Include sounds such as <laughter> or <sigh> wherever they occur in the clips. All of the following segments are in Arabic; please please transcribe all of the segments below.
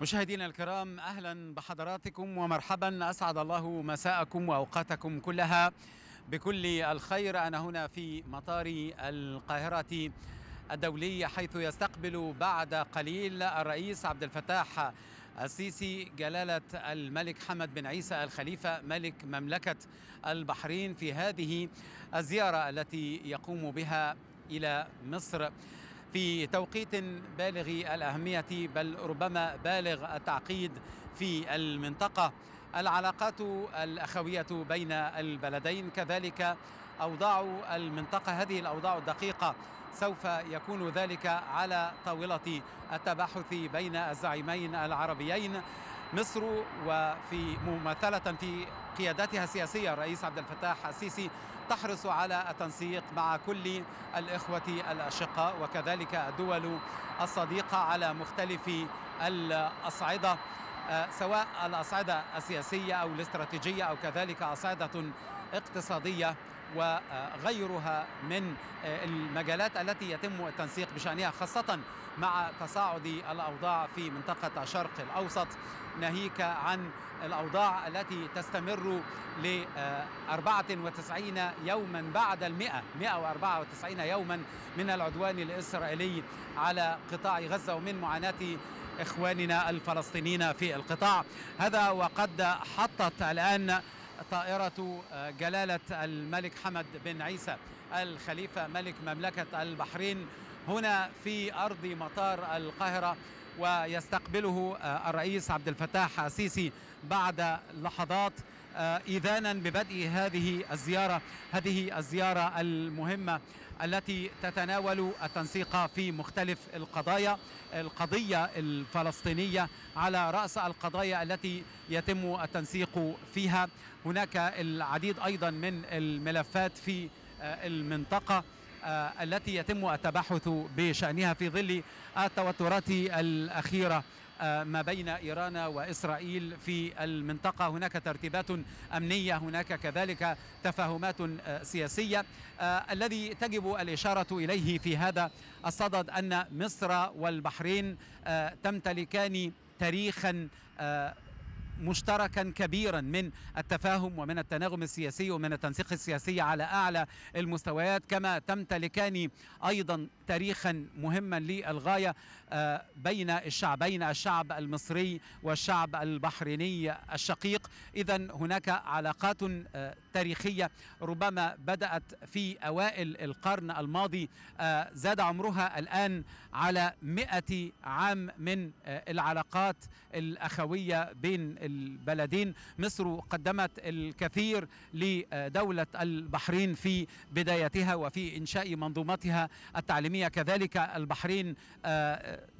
مشاهدينا الكرام أهلا بحضراتكم ومرحبا. أسعد الله مساءكم وأوقاتكم كلها بكل الخير. أنا هنا في مطار القاهرة الدولي حيث يستقبل بعد قليل الرئيس عبد الفتاح السيسي جلالة الملك حمد بن عيسى الخليفة ملك مملكة البحرين في هذه الزيارة التي يقوم بها إلى مصر. في توقيت بالغ الأهمية بل ربما بالغ التعقيد في المنطقة. العلاقات الأخوية بين البلدين كذلك أوضاع المنطقة. هذه الأوضاع الدقيقة سوف يكون ذلك على طاولة التباحث بين الزعيمين العربيين. مصر وفي ممثلة في قيادتها السياسية الرئيس عبد الفتاح السيسي تحرص على التنسيق مع كل الإخوة الأشقاء وكذلك الدول الصديقة على مختلف الأصعدة سواء الأصعدة السياسية أو الاستراتيجية أو كذلك أصعدة اقتصادية وغيرها من المجالات التي يتم التنسيق بشأنها خاصة مع تصاعد الأوضاع في منطقة الشرق الأوسط. ناهيك عن الأوضاع التي تستمر ل 94 يوما بعد المئة 194 يوما من العدوان الإسرائيلي على قطاع غزة ومن معاناة إخواننا الفلسطينيين في القطاع. هذا وقد حطت الآن طائرة جلالة الملك حمد بن عيسى الخليفة ملك مملكة البحرين هنا في أرض مطار القاهرة. ويستقبله الرئيس عبد الفتاح السيسي بعد لحظات إذانا ببدء هذه الزيارة هذه الزيارة المهمة التي تتناول التنسيق في مختلف القضايا القضية الفلسطينية على رأس القضايا التي يتم التنسيق فيها. هناك العديد أيضا من الملفات في المنطقة. التي يتم التباحث بشأنها في ظل التوترات الأخيرة. ما بين إيران وإسرائيل في المنطقة هناك ترتيبات أمنية هناك كذلك تفاهمات سياسية. الذي تجب الإشارة إليه في هذا الصدد أن مصر والبحرين تمتلكان تاريخا مشتركا كبيرا من التفاهم ومن التناغم السياسي ومن التنسيق السياسي على أعلى المستويات كما تمتلكان أيضا تاريخا مهما للغاية. بين الشعبين الشعب المصري والشعب البحريني الشقيق. اذا هناك علاقات تاريخية ربما بدأت في أوائل القرن الماضي. زاد عمرها الآن على مئة عام من العلاقات الأخوية بين البلدين. مصر قدمت الكثير لدولة البحرين في بدايتها وفي إنشاء منظومتها التعليمية. كذلك البحرين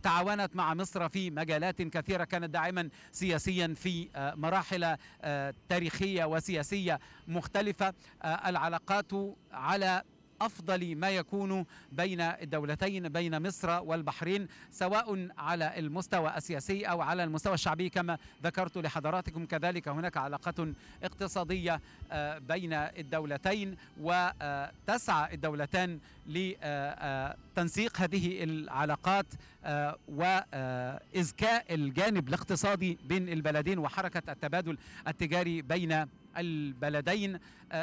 تعاونت مع مصر في مجالات كثيرة كانت داعما سياسيا في مراحل تاريخية وسياسية مختلفة. العلاقات على أفضل ما يكون بين الدولتين بين مصر والبحرين سواء على المستوى السياسي أو على المستوى الشعبي كما ذكرت لحضراتكم. كذلك هناك علاقات اقتصادية بين الدولتين وتسعى الدولتان لتنسيق هذه العلاقات وإزكاء الجانب الاقتصادي بين البلدين وحركة التبادل التجاري بين البلدين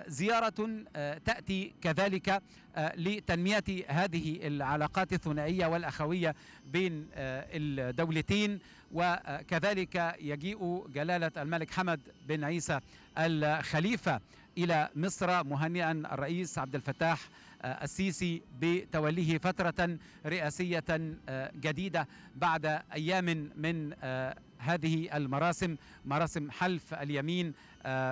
زيارة تأتي كذلك لتنمية هذه العلاقات الثنائية والأخوية بين الدولتين. وكذلك يجيء جلالة الملك حمد بن عيسى الخليفة إلى مصر مهنئا الرئيس عبد الفتاح السيسي بتوليه فترة رئاسية جديدة بعد أيام من هذه المراسم مراسم حلف اليمين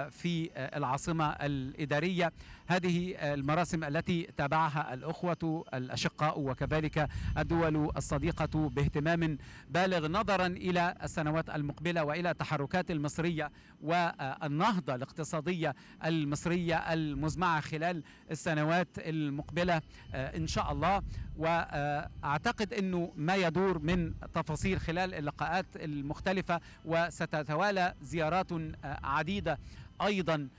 في العاصمة الإدارية. هذه المراسم التي تابعها الأخوة الأشقاء وكذلك الدول الصديقة باهتمام بالغ نظرا إلى السنوات المقبلة وإلى التحركات المصرية والنهضة الاقتصادية المصرية المزمعة خلال السنوات المقبلة إن شاء الله. وأعتقد أنه ما يدور من تفاصيل خلال اللقاءات المختلفة وستتوالى زيارات عديدة أيضا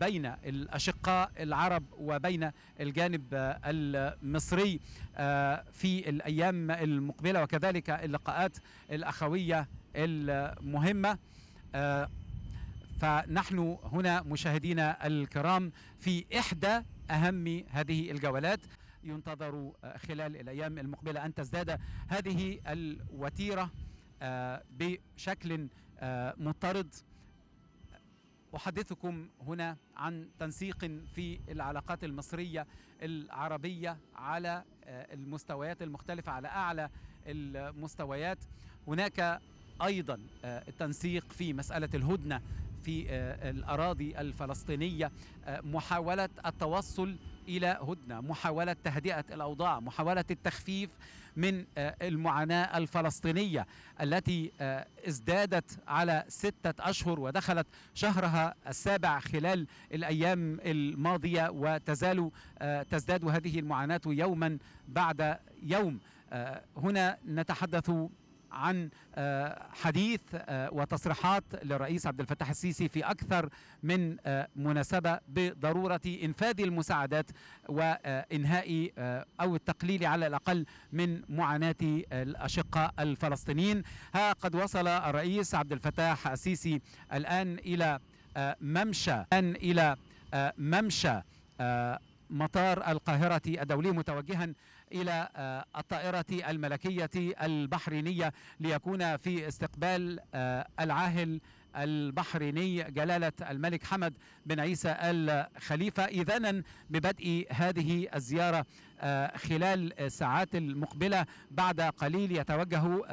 بين الأشقاء العرب وبين الجانب المصري في الأيام المقبلة وكذلك اللقاءات الأخوية المهمة. آه، فنحن هنا مشاهدينا الكرام في إحدى أهم هذه الجولات. ينتظر آه، خلال الأيام المقبلة أن تزداد هذه الوتيرة آه، بشكل آه، مضطرد. أحدثكم هنا عن تنسيق في العلاقات المصرية العربية على آه، المستويات المختلفة على أعلى المستويات. هناك أيضا آه، التنسيق في مسألة الهدنة في آه، الأراضي الفلسطينية آه، محاولة التوصل إلى هدنة محاولة تهدئة الأوضاع محاولة التخفيف من آه، المعاناة الفلسطينية التي آه، ازدادت على ستة أشهر ودخلت شهرها السابع خلال الأيام الماضية وتزال آه، تزداد هذه المعاناة يوما بعد يوم. هنا نتحدث عن آه، حديث آه، وتصريحات للرئيس عبد الفتاح السيسي في أكثر من آه، مناسبة بضرورة إنفاذ المساعدات وإنهاء آه، أو التقليل على الأقل من معاناة الأشقاء الفلسطينيين. ها قد وصل الرئيس عبد الفتاح السيسي الآن إلى آه، ممشى الآن إلى آه، ممشى مطار القاهرة الدولي متوجها إلى آه، الطائرة الملكية البحرينية ليكون في استقبال آه، العاهل البحريني جلالة الملك حمد بن عيسى الخليفة. إذانا ببدء هذه الزيارة آه، خلال الساعات المقبلة بعد قليل يتوجه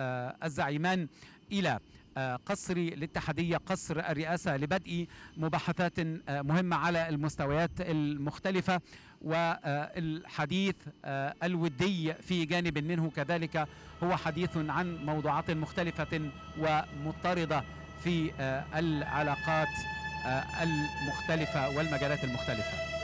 الزعيمان إلى قصر الاتحادية قصر الرئاسة لبدء مباحثات مهمة على المستويات المختلفة. والحديث آه، الودي في جانب منه كذلك هو حديث عن موضوعات مختلفة ومضطردة في آه، العلاقات آه، المختلفة والمجالات المختلفة.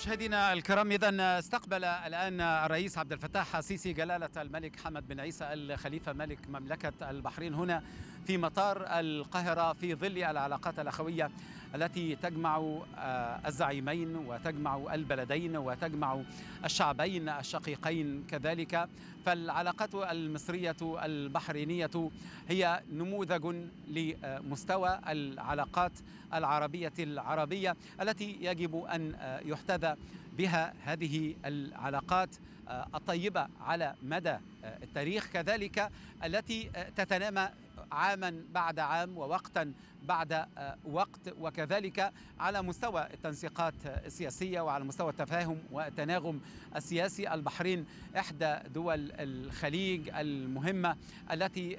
مشاهدينا الكرام إذا استقبل الآن الرئيس عبد الفتاح السيسي جلالة الملك حمد بن عيسى الخليفة ملك مملكة البحرين هنا في مطار القاهرة في ظل العلاقات الأخوية التي تجمع الزعيمين وتجمع البلدين وتجمع الشعبين الشقيقين كذلك. فالعلاقات المصرية البحرينية هي نموذج لمستوى العلاقات العربية العربية التي يجب أن يحتذى بها هذه العلاقات الطيبة على مدى التاريخ كذلك التي تتنامى عاما بعد عام ووقتا بعد وقت وكذلك على مستوى التنسيقات السياسية وعلى مستوى التفاهم والتناغم السياسي البحرين إحدى دول الخليج المهمة التي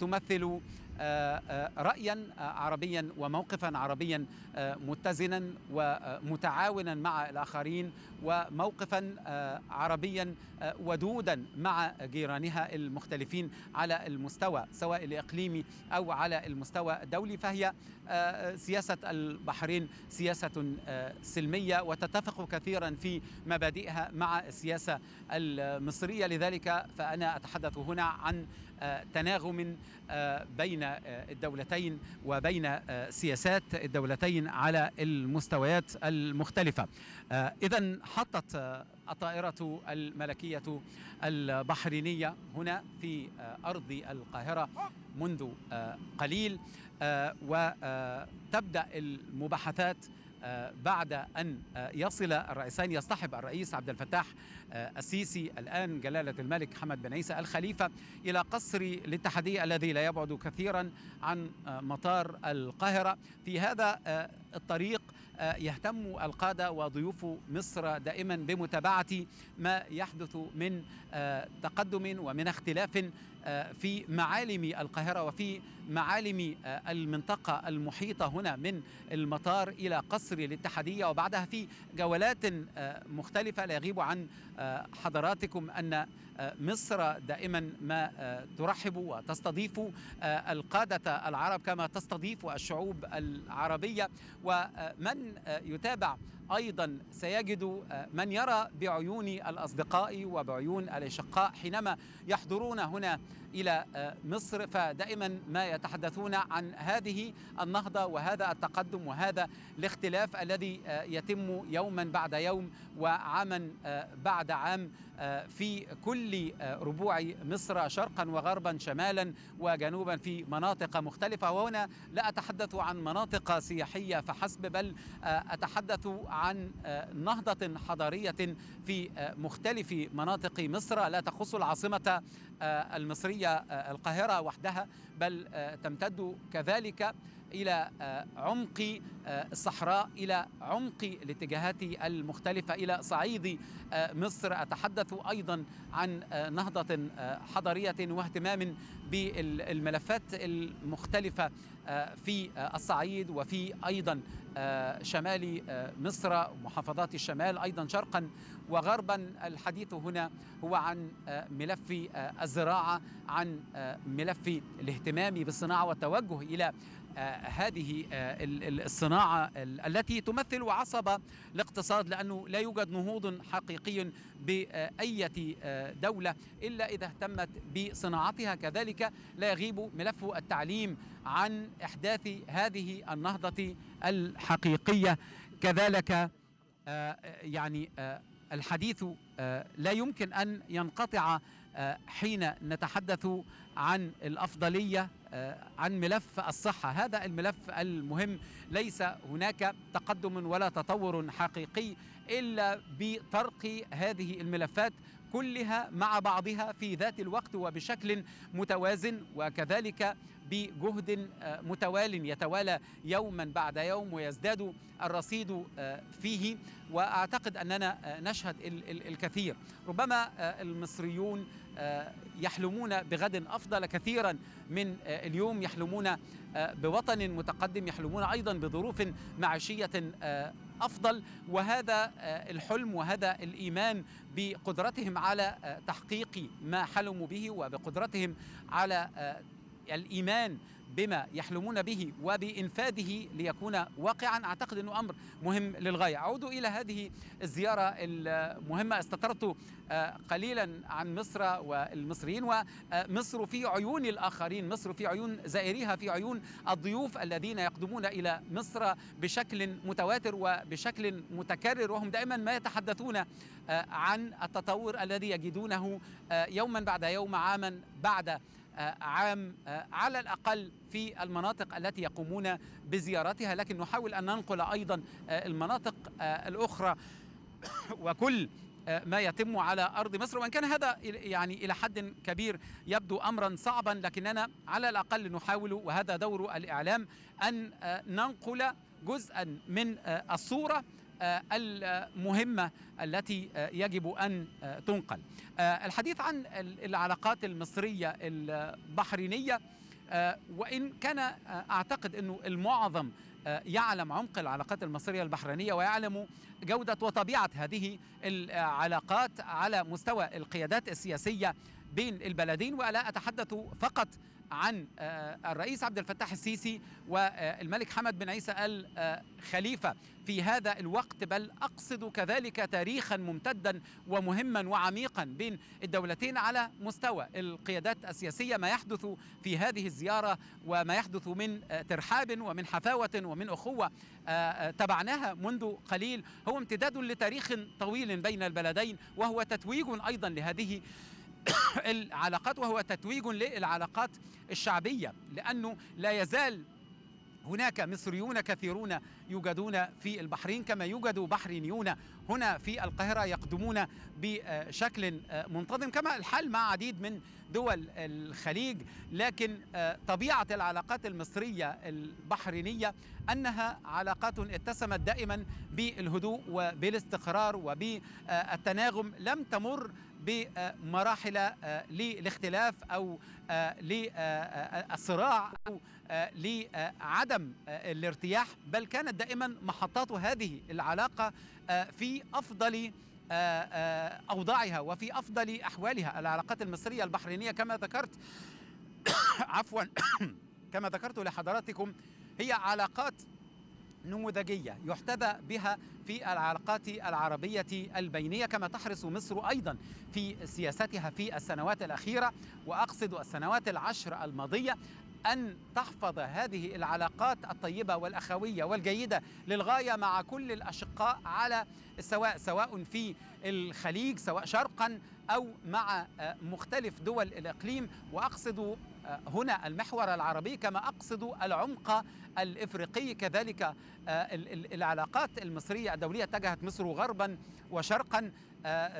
تمثل رايا عربيا وموقفا عربيا متزنا ومتعاونا مع الآخرين وموقفا عربيا ودودا مع جيرانها المختلفين على المستوى سواء الإقليمي أو على المستوى الدولي فهي سياسة البحرين سياسة سلمية وتتفق كثيرا في مبادئها مع السياسة المصرية. لذلك فأنا أتحدث هنا عن تناغم بين الدولتين وبين سياسات الدولتين على المستويات المختلفة. اذا حطت الطائرة الملكية البحرينية هنا في أرض القاهرة منذ قليل. وتبدا المباحثات بعد أن يصل الرئيسان يصطحب الرئيس عبد الفتاح السيسي الآن جلالة الملك حمد بن عيسى الخليفة إلى قصر الاتحادية الذي لا يبعد كثيرا عن مطار القاهرة. في هذا الطريق يهتم القادة وضيوف مصر دائما بمتابعة ما يحدث من تقدم ومن اختلاف في معالم القاهرة وفي معالم المنطقة المحيطة هنا من المطار إلى قصر الاتحادية. وبعدها في جولات مختلفة لا يغيب عن حضراتكم أن مصر دائما ما ترحب وتستضيف القادة العرب كما تستضيف الشعوب العربية. ومن يتابع أيضا سيجد من يرى بعيون الأصدقاء وبعيون الاشقاء حينما يحضرون هنا إلى مصر فدائما ما يتحدثون عن هذه النهضة وهذا التقدم وهذا الاختلاف الذي يتم يوما بعد يوم وعاما بعد عام في كل ربوع مصر شرقا وغربا شمالا وجنوبا في مناطق مختلفة. وهنا لا أتحدث عن مناطق سياحية فحسب بل أتحدث عن نهضة حضارية في مختلف مناطق مصر. لا تخص العاصمة المصرية القاهرة وحدها بل تمتد كذلك إلى عمق الصحراء إلى عمق الاتجاهات المختلفة إلى صعيد مصر. أتحدث أيضا عن نهضة حضارية واهتمام بالملفات المختلفة في الصعيد وفي أيضا شمال مصر محافظات الشمال أيضا شرقا. وغربا الحديث هنا هو عن ملف الزراعة عن ملف الاهتمام بالصناعة والتوجه إلى هذه الصناعة التي تمثل عصب الاقتصاد لأنه لا يوجد نهوض حقيقي بأية دولة إلا إذا اهتمت بصناعتها. كذلك لا يغيب ملف التعليم عن إحداث هذه النهضة الحقيقية. كذلك يعني الحديث لا يمكن أن ينقطع حين نتحدث عن الأفضلية عن ملف الصحة. هذا الملف المهم. ليس هناك تقدم ولا تطور حقيقي إلا بطرق هذه الملفات كلها مع بعضها في ذات الوقت وبشكل متوازن وكذلك بجهد متوال يتوالى يوما بعد يوم ويزداد الرصيد فيه. وأعتقد أننا نشهد الكثير. ربما المصريون يحلمون بغد أفضل كثيرا من اليوم يحلمون بوطن متقدم يحلمون أيضا بظروف معيشية أفضل. وهذا الحلم وهذا الإيمان بقدرتهم على تحقيق ما حلموا به وبقدرتهم على الإيمان بما يحلمون به وبإنفاذه ليكون واقعا. أعتقد أنه أمر مهم للغاية. أعود إلى هذه الزيارة المهمة. استطرت قليلا عن مصر والمصريين ومصر في عيون الآخرين مصر في عيون زائريها في عيون الضيوف الذين يقدمون إلى مصر بشكل متواتر وبشكل متكرر. وهم دائما ما يتحدثون عن التطور الذي يجدونه يوما بعد يوم عاما بعد عام على الأقل في المناطق التي يقومون بزيارتها لكن نحاول أن ننقل أيضا المناطق الأخرى <coughs> وكل ما يتم على أرض مصر. وإن كان هذا يعني إلى حد كبير يبدو امرا صعبا لكننا على الأقل نحاول وهذا دور الإعلام أن ننقل جزءا من الصورة المهمة التي يجب أن تنقل. الحديث عن العلاقات المصرية البحرينية وإن كان أعتقد إنه المعظم يعلم عمق العلاقات المصرية البحرينية ويعلم جودة وطبيعة هذه العلاقات على مستوى القيادات السياسية بين البلدين ولا أتحدث فقط عن الرئيس عبد الفتاح السيسي والملك حمد بن عيسى ال خليفه في هذا الوقت بل أقصد كذلك تاريخا ممتدا ومهما وعميقا بين الدولتين على مستوى القيادات السياسية. ما يحدث في هذه الزيارة وما يحدث من ترحاب ومن حفاوة ومن أخوة تبعناها منذ قليل هو امتداد لتاريخ طويل بين البلدين وهو تتويج أيضا لهذه <coughs> العلاقات وهو تتويج للعلاقات الشعبية لأنه لا يزال هناك مصريون كثيرون يوجدون في البحرين كما يوجد بحرينيون هنا في القاهرة يقدمون بشكل منتظم كما الحال مع عديد من دول الخليج. لكن طبيعة العلاقات المصرية البحرينية أنها علاقات اتسمت دائما بالهدوء وبالاستقرار وبالتناغم لم تمر بمراحل للاختلاف أو للصراع أو لعدم الارتياح بل كانت دائما محطات هذه العلاقة في أفضل أوضاعها وفي أفضل أحوالها. العلاقات المصرية البحرينية كما ذكرت <coughs> عفوا <coughs> كما ذكرت لحضراتكم هي علاقات نموذجية يحتذى بها في العلاقات العربية البينية كما تحرص مصر أيضا في سياستها في السنوات الأخيرة. وأقصد السنوات العشر الماضية أن تحفظ هذه العلاقات الطيبة والأخوية والجيدة للغاية مع كل الأشقاء على السواء سواء في الخليج سواء شرقا أو مع مختلف دول الإقليم. وأقصد هنا المحور العربي كما أقصد العمق الإفريقي. كذلك العلاقات المصرية الدولية اتجهت مصر غربا وشرقا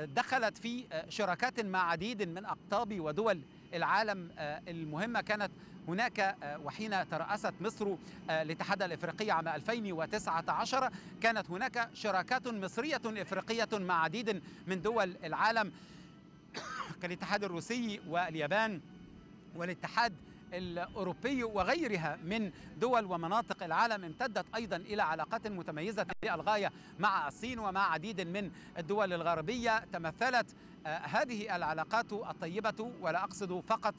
دخلت في شراكات مع عديد من أقطاب ودول العالم المهمة. كانت هناك وحين ترأست مصر الاتحاد الإفريقي عام 2019 كانت هناك شراكات مصرية إفريقية مع عديد من دول العالم. <coughs> كالاتحاد الروسي واليابان والاتحاد الأوروبي وغيرها من دول ومناطق العالم امتدت أيضا إلى علاقات متميزة للغاية مع الصين ومع عديد من الدول الغربية. تمثلت هذه العلاقات الطيبة ولا أقصد فقط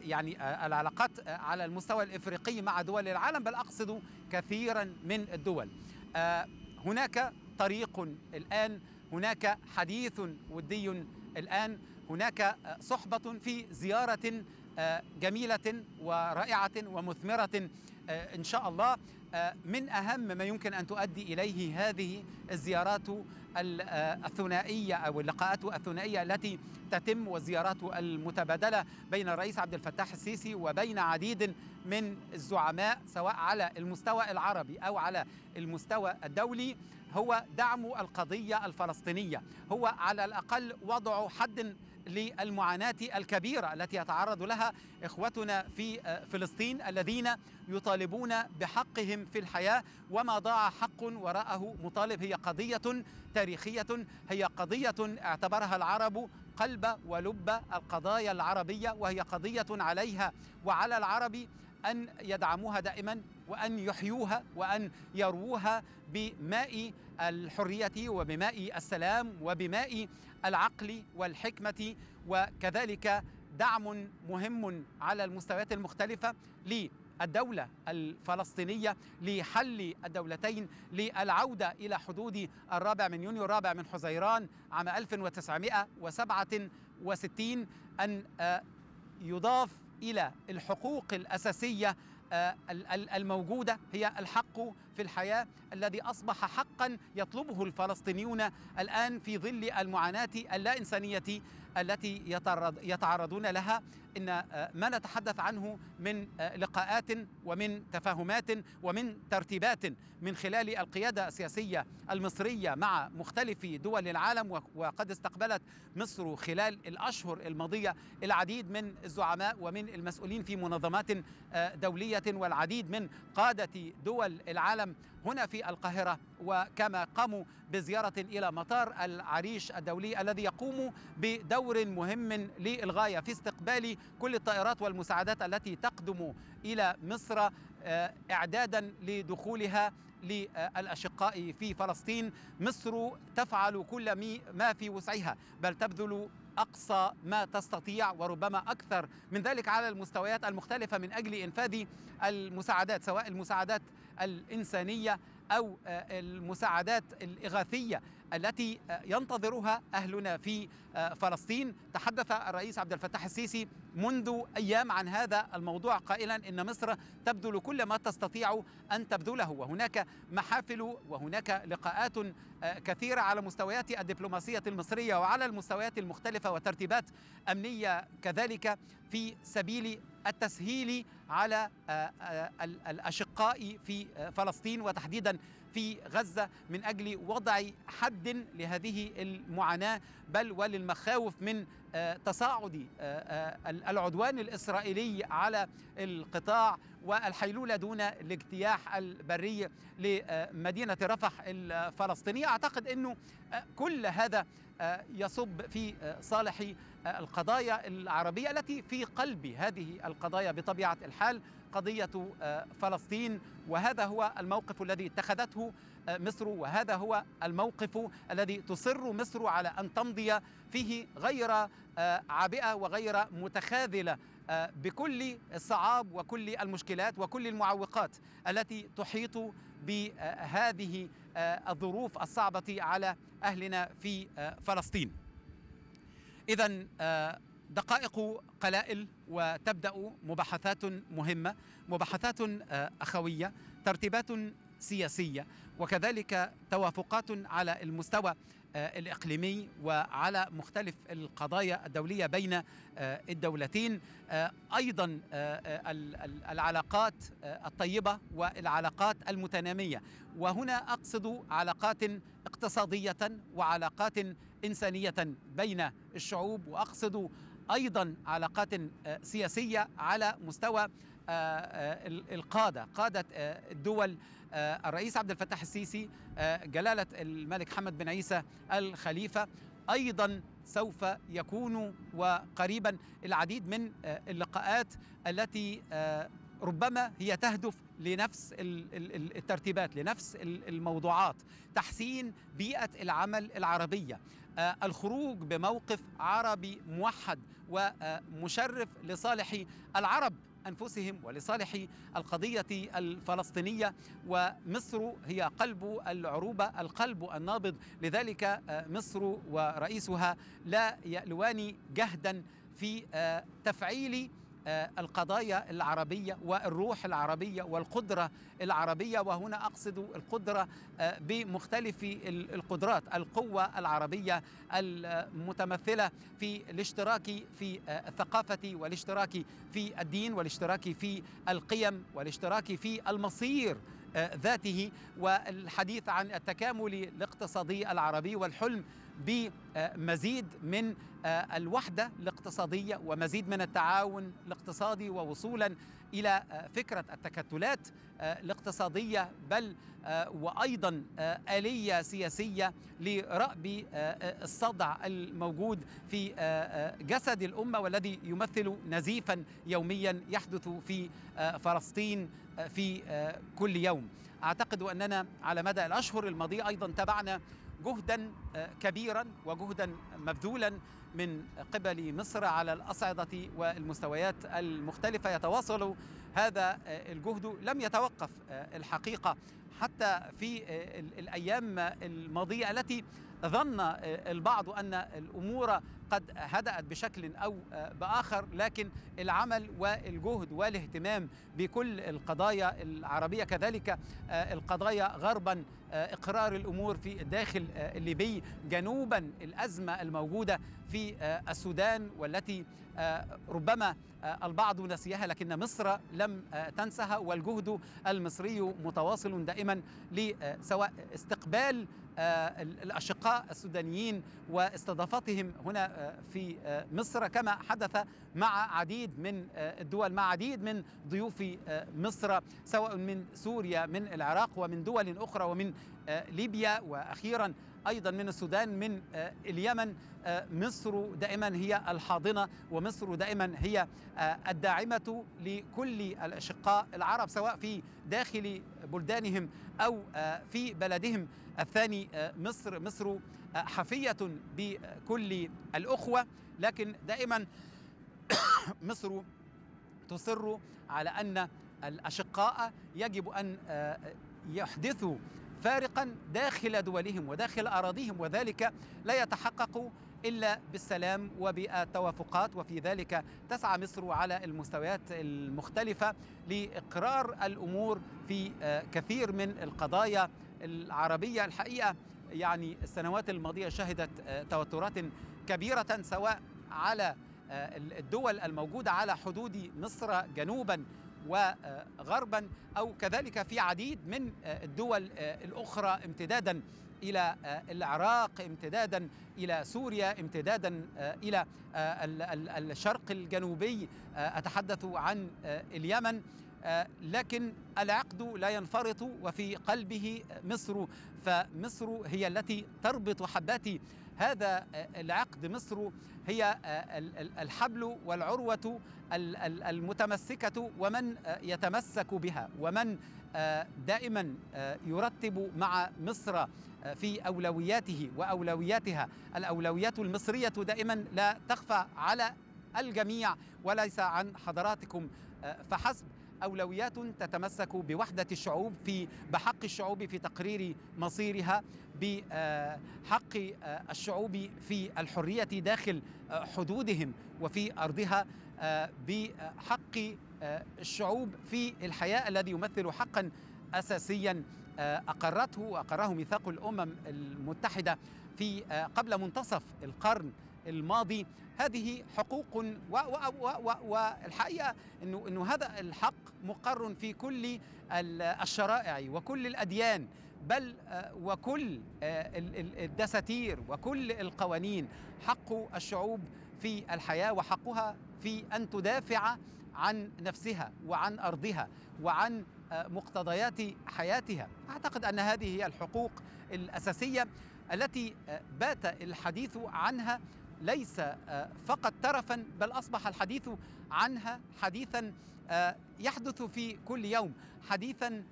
يعني العلاقات على المستوى الإفريقي مع دول العالم بل أقصد كثيرا من الدول. هناك طريق الآن هناك حديث ودي الآن هناك صحبة في زيارة جميلة ورائعة ومثمرة إن شاء الله. من أهم ما يمكن أن تؤدي إليه هذه الزيارات الثنائية أو اللقاءات الثنائية التي تتم والزيارات المتبادلة بين الرئيس عبد الفتاح السيسي وبين عديد من الزعماء سواء على المستوى العربي أو على المستوى الدولي. هو دعم القضية الفلسطينية. هو على الأقل وضع حد للمعاناة الكبيرة التي يتعرض لها إخوتنا في فلسطين الذين يطالبون بحقهم في الحياة وما ضاع حق وراءه مطالب. هي قضية تاريخية هي قضية اعتبرها العرب قلب ولب القضايا العربية وهي قضية عليها وعلى العرب أن يدعموها دائما وأن يحيوها وأن يرووها بماء الحرية وبماء السلام وبماء العقل والحكمة وكذلك دعم مهم على المستويات المختلفة للدولة الفلسطينية لحل الدولتين للعودة إلى حدود الرابع من يونيو الرابع من حزيران عام 1967 أن يضاف إلى الحقوق الأساسية الموجودة هي الحق في الحياة الذي أصبح حقا يطلبه الفلسطينيون الآن في ظل المعاناة اللا إنسانية التي يتعرضون لها. إن ما نتحدث عنه من لقاءات ومن تفاهمات ومن ترتيبات من خلال القيادة السياسية المصرية مع مختلف دول العالم. وقد استقبلت مصر خلال الأشهر الماضية العديد من الزعماء ومن المسؤولين في منظمات دولية. والعديد من قادة دول العالم هنا في القاهرة وكما قاموا بزيارة إلى مطار العريش الدولي الذي يقوم بدور مهم للغاية في استقبال كل الطائرات والمساعدات التي تقدم إلى مصر إعدادا لدخولها للأشقاء في فلسطين. مصر تفعل كل ما في وسعها بل تبذل أقصى ما تستطيع وربما أكثر من ذلك على المستويات المختلفة من أجل إنفاذ المساعدات سواء المساعدات الإنسانية أو المساعدات الإغاثية التي ينتظرها أهلنا في فلسطين. تحدث الرئيس عبد الفتاح السيسي منذ أيام عن هذا الموضوع قائلا إن مصر تبذل كل ما تستطيع أن تبذله. وهناك محافل وهناك لقاءات كثيرة على مستويات الدبلوماسية المصرية وعلى المستويات المختلفة وترتيبات أمنية كذلك في سبيل التسهيل على الأشقاء في فلسطين وتحديدا في غزة من أجل وضع حد لهذه المعاناة بل وللمخاوف من تصاعد العدوان الإسرائيلي على القطاع والحيلولة دون الاجتياح البري لمدينة رفح الفلسطينية. أعتقد إنه كل هذا يصب في صالح القضايا العربية التي في قلب هذه القضايا بطبيعة الحال قضية فلسطين وهذا هو الموقف الذي اتخذته مصر وهذا هو الموقف الذي تصر مصر على أن تمضي فيه غير عابئة وغير متخاذلة بكل الصعاب وكل المشكلات وكل المعوقات التي تحيط بهذه الظروف الصعبة على أهلنا في فلسطين. اذا دقائق قلائل وتبدأ مباحثات مهمة، مباحثات أخوية، ترتيبات سياسية وكذلك توافقات على المستوى الإقليمي وعلى مختلف القضايا الدولية بين الدولتين أيضا العلاقات الطيبة والعلاقات المتنامية. وهنا أقصد علاقات اقتصادية وعلاقات إنسانية بين الشعوب وأقصد أيضا علاقات سياسية على مستوى القادة قادة الدول الرئيس عبد الفتاح السيسي جلالة الملك حمد بن عيسى الخليفة أيضا سوف يكون وقريبا العديد من اللقاءات التي ربما هي تهدف لنفس الترتيبات لنفس الموضوعات تحسين بيئة العمل العربية. الخروج بموقف عربي موحد ومشرف لصالح العرب أنفسهم ولصالح القضية الفلسطينية. ومصر هي قلب العروبة القلب النابض. لذلك مصر ورئيسها لا يألوان جهدا في تفعيل القضايا العربية والروح العربية والقدرة العربية وهنا أقصد القدرة بمختلف القدرات. القوة العربية المتمثلة في الاشتراك في الثقافة والاشتراك في الدين والاشتراك في القيم والاشتراك في المصير ذاته. والحديث عن التكامل الاقتصادي العربي والحلم بمزيد من الوحدة الاقتصادية ومزيد من التعاون الاقتصادي ووصولا إلى فكرة التكتلات الاقتصادية بل وأيضا آلية سياسية لرأب الصدع الموجود في جسد الأمة والذي يمثل نزيفا يوميا يحدث في فلسطين في كل يوم. أعتقد أننا على مدى الأشهر الماضية أيضا تابعنا جهدا كبيرا وجهدا مبذولا من قبل مصر على الأصعدة والمستويات المختلفة. يتواصل هذا الجهد لم يتوقف الحقيقة. حتى في الأيام الماضية التي ظن البعض أن الأمور قد هدأت بشكل أو بآخر لكن العمل والجهد والاهتمام بكل القضايا العربية كذلك القضايا غربا إقرار الأمور في الداخل الليبي جنوبا الأزمة الموجودة في السودان والتي ربما البعض نسيها لكن مصر لم تنسها والجهد المصري متواصل دائما لسواء استقبال الأشقاء السودانيين واستضافتهم هنا في مصر كما حدث مع عديد من الدول مع عديد من ضيوف مصر سواء من سوريا من العراق ومن دول أخرى ومن ليبيا وأخيرا أيضا من السودان من اليمن مصر دائما هي الحاضنة ومصر دائما هي الداعمة لكل الأشقاء العرب سواء في داخل بلدانهم أو في بلدهم. الثاني مصر. مصر حفيه بكل الأخوة لكن دائما <coughs> مصر تصر على أن الأشقاء يجب أن يحدثوا فارقا داخل دولهم وداخل أراضيهم وذلك لا يتحقق إلا بالسلام وبالتوافقات. وفي ذلك تسعى مصر على المستويات المختلفة لإقرار الأمور في كثير من القضايا العربية. الحقيقة يعني السنوات الماضية شهدت توترات كبيرة سواء على الدول الموجودة على حدود مصر جنوبا وغربا أو كذلك في عديد من الدول الأخرى امتدادا إلى العراق امتدادا إلى سوريا امتدادا إلى الشرق الجنوبي أتحدث عن اليمن لكن العقد لا ينفرط وفي قلبه مصر. فمصر هي التي تربط حبات هذا العقد مصر هي الحبل والعروة المتمسكة ومن يتمسك بها ومن دائما يرتب مع مصر في أولوياته وأولوياتها. الأولويات المصرية دائما لا تخفى على الجميع وليس عن حضراتكم فحسب. أولويات تتمسك بوحدة الشعوب في بحق الشعوب في تقرير مصيرها بحق الشعوب في الحرية داخل حدودهم وفي أرضها بحق الشعوب في الحياة الذي يمثل حقا اساسيا أقرته واقره ميثاق الأمم المتحدة في قبل منتصف القرن الماضي. هذه حقوق والحقيقة انه إنه هذا الحق مقر في كل الشرائع وكل الأديان بل وكل الدساتير وكل القوانين. حق الشعوب في الحياة وحقها في أن تدافع عن نفسها وعن أرضها وعن مقتضيات حياتها. أعتقد أن هذه هي الحقوق الأساسية التي بات الحديث عنها ليس فقط ترفا بل أصبح الحديث عنها حديثا يحدث في كل يوم حديثا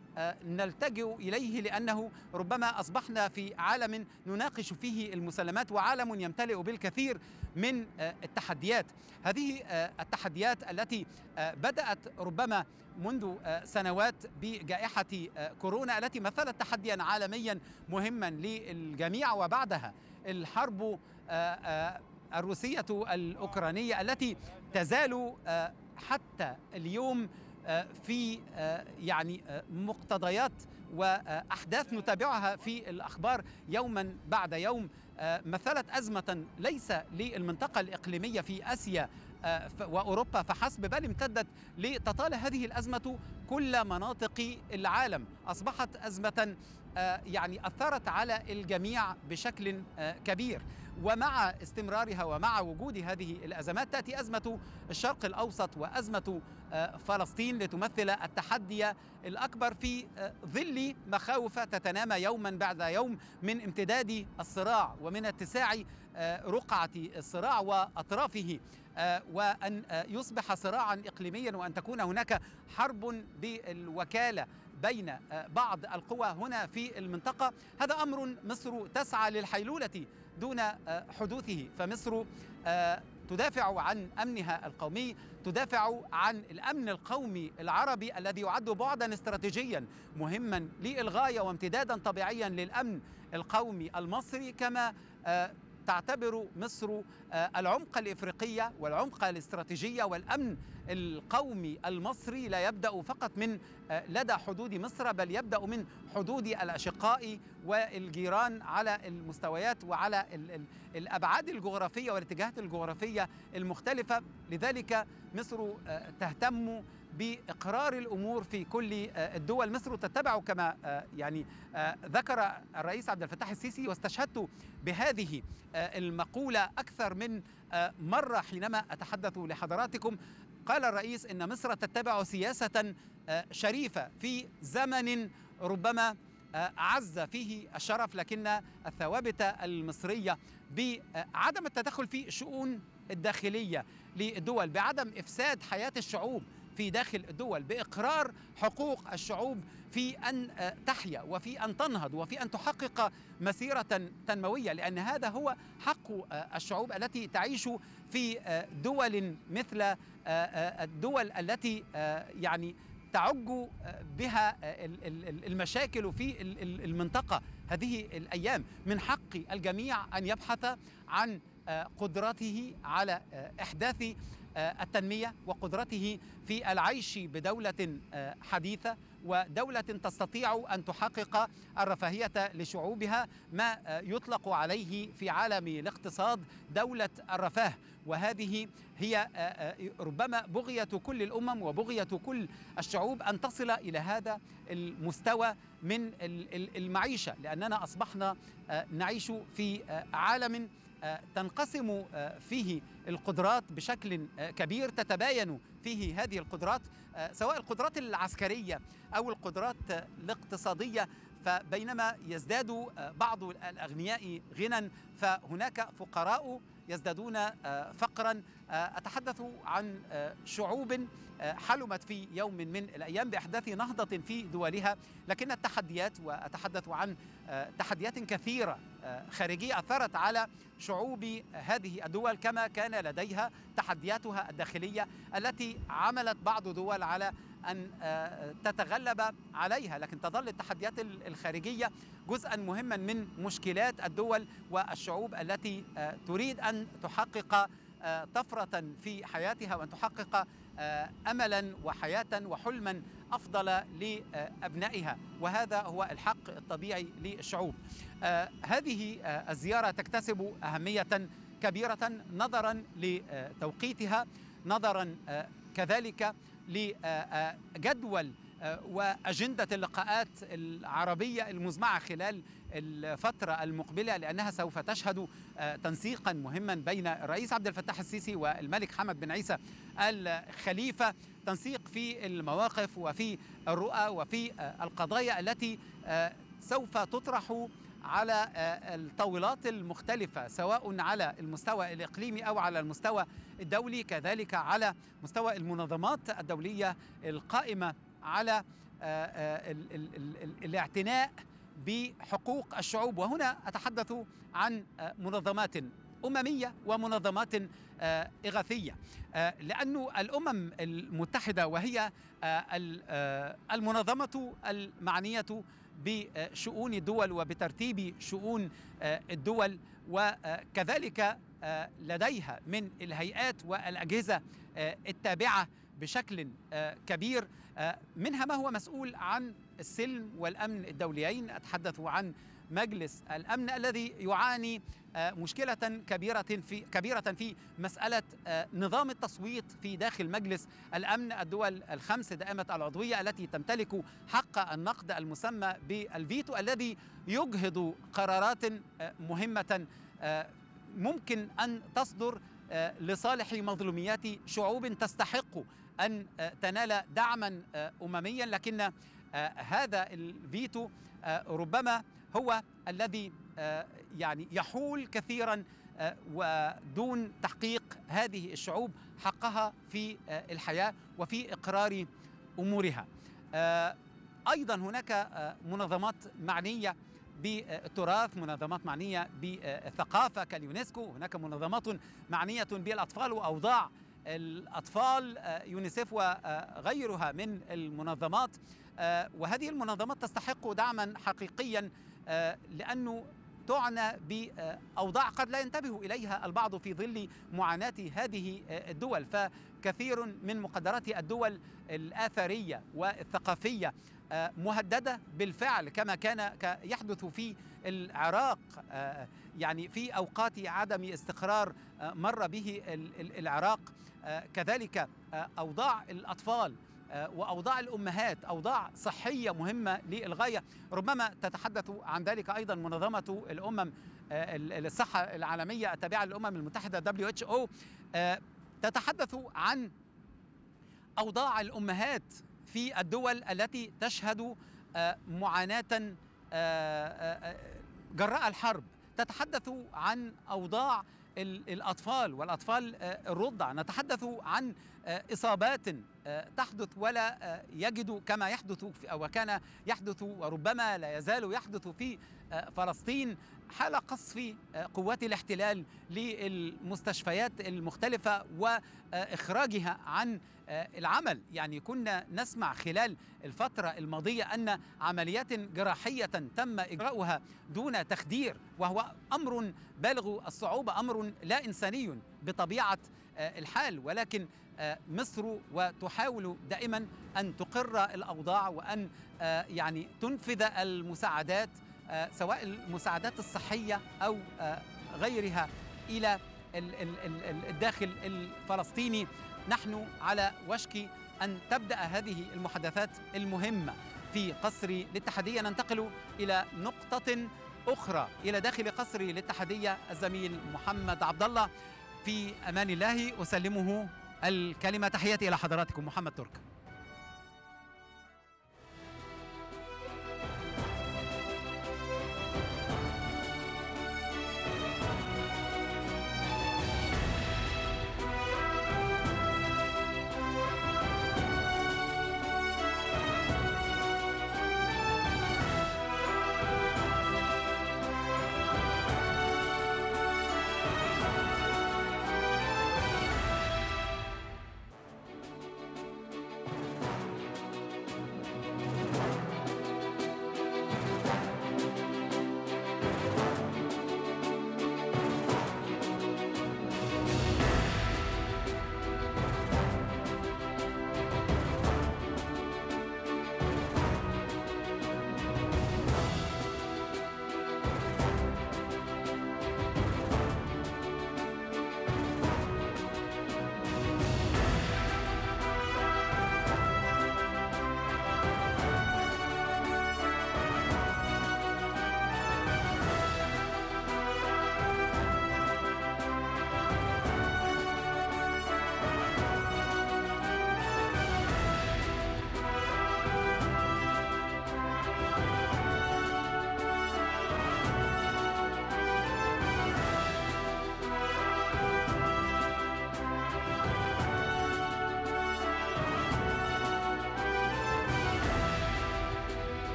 نلتجئ إليه لأنه ربما أصبحنا في عالم نناقش فيه المسلمات وعالم يمتلئ بالكثير من التحديات. هذه التحديات التي بدأت ربما منذ سنوات بجائحة كورونا التي مثلت تحديا عالميا مهما للجميع وبعدها الحرب الروسية الأوكرانية التي تزال حتى اليوم في يعني مقتضيات وأحداث نتابعها في الأخبار يوما بعد يوم. مثلت أزمة ليس للمنطقة الإقليمية في آسيا وأوروبا فحسب بل امتدت لتطال هذه الأزمة كل مناطق العالم. أصبحت أزمة يعني أثرت على الجميع بشكل كبير. ومع استمرارها ومع وجود هذه الأزمات تأتي أزمة الشرق الأوسط وأزمة فلسطين لتمثل التحدي الأكبر في ظل مخاوف تتنامى يوما بعد يوم من امتداد الصراع ومن اتساع رقعة الصراع وأطرافه وأن يصبح صراعا اقليميا وأن تكون هناك حرب بالوكالة بين بعض القوى هنا في المنطقة. هذا أمر مصر تسعى للحيلولة دون حدوثه. فمصر تدافع عن أمنها القومي تدافع عن الأمن القومي العربي الذي يعد بعدا استراتيجيا مهما للغايه وامتدادا طبيعيا للأمن القومي المصري. كما تعتبر مصر العمق الإفريقية والعمق الاستراتيجية والأمن القومي المصري لا يبدأ فقط من لدى حدود مصر بل يبدأ من حدود الأشقاء والجيران على المستويات وعلى الأبعاد الجغرافية والاتجاهات الجغرافية المختلفة. لذلك مصر تهتم بإقرار الأمور في كل الدول. مصر تتبع كما يعني ذكر الرئيس عبد الفتاح السيسي واستشهدت بهذه المقولة أكثر من مرة حينما أتحدث لحضراتكم. قال الرئيس إن مصر تتبع سياسة شريفة في زمن ربما عز فيه الشرف لكن الثوابت المصرية بعدم التدخل في شؤون الداخلية للدول بعدم إفساد حياة الشعوب في داخل الدول بإقرار حقوق الشعوب في أن تحيا وفي أن تنهض وفي أن تحقق مسيرة تنموية لأن هذا هو حق الشعوب التي تعيش في دول مثل الدول التي يعني تعج بها المشاكل في المنطقة هذه الأيام. من حق الجميع أن يبحث عن قدرته على إحداث التنمية وقدرته في العيش بدولة حديثة ودولة تستطيع أن تحقق الرفاهية لشعوبها ما يطلق عليه في عالم الاقتصاد دولة الرفاه. وهذه هي ربما بغية كل الأمم وبغية كل الشعوب أن تصل إلى هذا المستوى من المعيشة لأننا أصبحنا نعيش في عالم تنقسم فيه القدرات بشكل كبير تتباين فيه هذه القدرات سواء القدرات العسكرية أو القدرات الاقتصادية. فبينما يزداد بعض الأغنياء غنى فهناك فقراء يزدادون فقرا. أتحدث عن شعوب حلمت في يوم من الأيام بأحداث نهضة في دولها. لكن التحديات وأتحدث عن تحديات كثيرة خارجية أثرت على شعوب هذه الدول كما كان لديها تحدياتها الداخلية التي عملت بعض دول على أن تتغلب عليها لكن تظل التحديات الخارجية جزءا مهما من مشكلات الدول والشعوب التي تريد أن تحقق طفرة في حياتها وأن تحقق املا وحياة وحلما أفضل لأبنائها. وهذا هو الحق الطبيعي للشعوب. هذه الزيارة تكتسب أهمية كبيرة نظرا لتوقيتها نظرا كذلك لجدول وأجندة اللقاءات العربية المزمعة خلال الفترة المقبلة لأنها سوف تشهد تنسيقا مهما بين الرئيس عبد الفتاح السيسي والملك حمد بن عيسى الخليفة. تنسيق في المواقف وفي الرؤى وفي القضايا التي سوف تطرح على الطاولات المختلفة سواء على المستوى الإقليمي أو على المستوى الدولي كذلك على مستوى المنظمات الدولية القائمة على الاعتناء بحقوق الشعوب. وهنا أتحدث عن منظمات أممية ومنظمات إغاثية لأن الأمم المتحدة وهي المنظمة المعنية بشؤون الدول وبترتيب شؤون الدول. وكذلك لديها من الهيئات والأجهزة التابعة بشكل كبير. منها ما هو مسؤول عن السلم والأمن الدوليين. أتحدث عن مجلس الأمن الذي يعاني مشكلة كبيرة في كبيرة في مسألة نظام التصويت في داخل مجلس الأمن الدول الخمس دائمة العضوية التي تمتلك حق النقد المسمى بالفيتو الذي يجهض قرارات مهمة ممكن أن تصدر لصالح مظلوميات شعوب تستحق أن تنال دعما امميا. لكن هذا الفيتو ربما هو الذي يعني يحول كثيرا ودون تحقيق هذه الشعوب حقها في الحياة وفي إقرار أمورها. أيضا هناك منظمات معنية بالتراث منظمات معنية بالثقافة كاليونسكو هناك منظمات معنية بالأطفال وأوضاع الأطفال يونيسيف وغيرها من المنظمات. وهذه المنظمات تستحق دعما حقيقيا لأنه تعنى بأوضاع قد لا ينتبه إليها البعض في ظل معاناة هذه الدول فكثير من مقدرات الدول الآثرية والثقافية مهددة بالفعل كما كان يحدث في العراق يعني في أوقات عدم استقرار مر به العراق كذلك أوضاع الأطفال. وأوضاع الأمهات أوضاع صحية مهمة للغاية. ربما تتحدث عن ذلك أيضا منظمة الأمم الصحة العالمية التابعة للأمم المتحدة WHO تتحدث عن أوضاع الأمهات في الدول التي تشهد معاناة جراء الحرب. تتحدث عن أوضاع الأطفال والأطفال الرضع. نتحدث عن إصابات تحدث ولا يجد كما يحدث وكان يحدث وربما لا يزال يحدث في فلسطين حال قصف قوات الاحتلال للمستشفيات المختلفة وإخراجها عن العمل. يعني كنا نسمع خلال الفترة الماضية أن عمليات جراحية تم إجراؤها دون تخدير وهو أمر بالغ الصعوبة أمر لا إنساني بطبيعة الحال. ولكن مصر وتحاول دائما أن تقر الأوضاع وأن يعني تنفذ المساعدات سواء المساعدات الصحية أو غيرها إلى الداخل الفلسطيني. نحن على وشك أن تبدأ هذه المحادثات المهمة في قصر الاتحادية. ننتقل إلى نقطة أخرى إلى داخل قصر الاتحادية الزميل محمد عبد الله في أمان الله أسلمه الكلمة. تحياتي إلى حضراتكم. محمد ترك.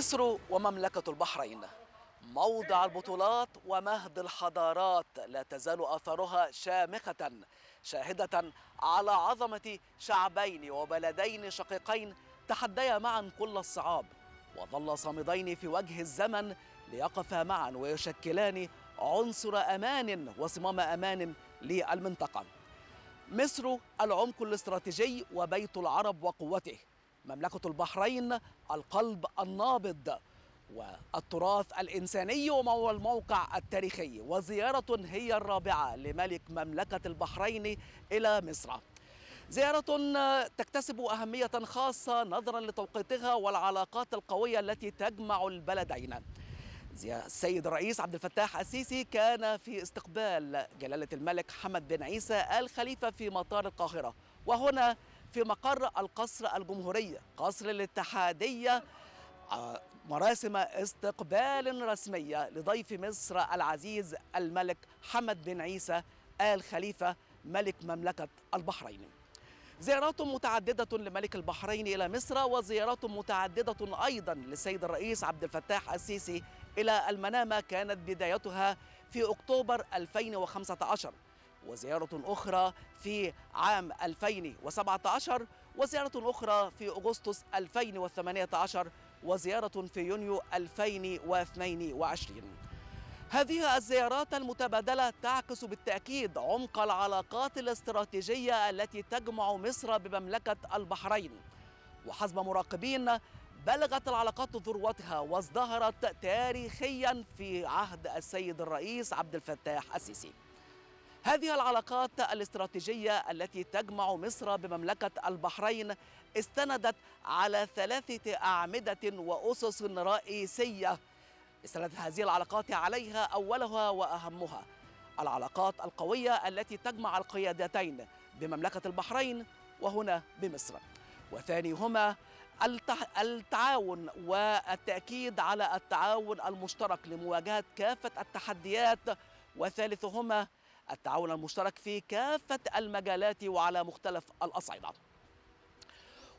مصر ومملكة البحرين. موضع البطولات ومهد الحضارات لا تزال أثرها شامخة شاهدة على عظمة شعبين وبلدين شقيقين تحديا معا كل الصعاب. وظل صامدين في وجه الزمن ليقفا معا ويشكلان عنصر أمان وصمام أمان للمنطقة. مصر العمق الاستراتيجي وبيت العرب وقوته. مملكة البحرين القلب النابض والتراث الإنساني والموقع التاريخي. وزيارة هي الرابعة لملك مملكة البحرين إلى مصر. زيارة تكتسب أهمية خاصة نظرا لتوقيتها والعلاقات القوية التي تجمع البلدين. السيد الرئيس عبد الفتاح السيسي كان في استقبال جلالة الملك حمد بن عيسى آل خليفة في مطار القاهرة. وهنا في مقر القصر الجمهوري قصر الاتحادية مراسم استقبال رسمية لضيف مصر العزيز الملك حمد بن عيسى آل خليفة ملك مملكة البحرين. زيارات متعددة لملك البحرين إلى مصر وزيارات متعددة أيضا للسيد الرئيس عبد الفتاح السيسي إلى المنامة كانت بدايتها في أكتوبر 2015 وزيارة أخرى في عام 2017 وزيارة أخرى في أغسطس 2018 وزيارة في يونيو 2022 هذه الزيارات المتبادلة تعكس بالتأكيد عمق العلاقات الاستراتيجية التي تجمع مصر بمملكة البحرين. وحسب مراقبين بلغت العلاقات ذروتها وازدهرت تاريخيا في عهد السيد الرئيس عبد الفتاح السيسي. هذه العلاقات الاستراتيجية التي تجمع مصر بمملكة البحرين استندت على ثلاثة أعمدة وأسس رئيسية. استندت هذه العلاقات عليها أولها وأهمها. العلاقات القوية التي تجمع القيادتين بمملكة البحرين وهنا بمصر. وثانيهما التعاون والتأكيد على التعاون المشترك لمواجهة كافة التحديات. وثالثهما التعاون المشترك في كافة المجالات وعلى مختلف الأصعدة.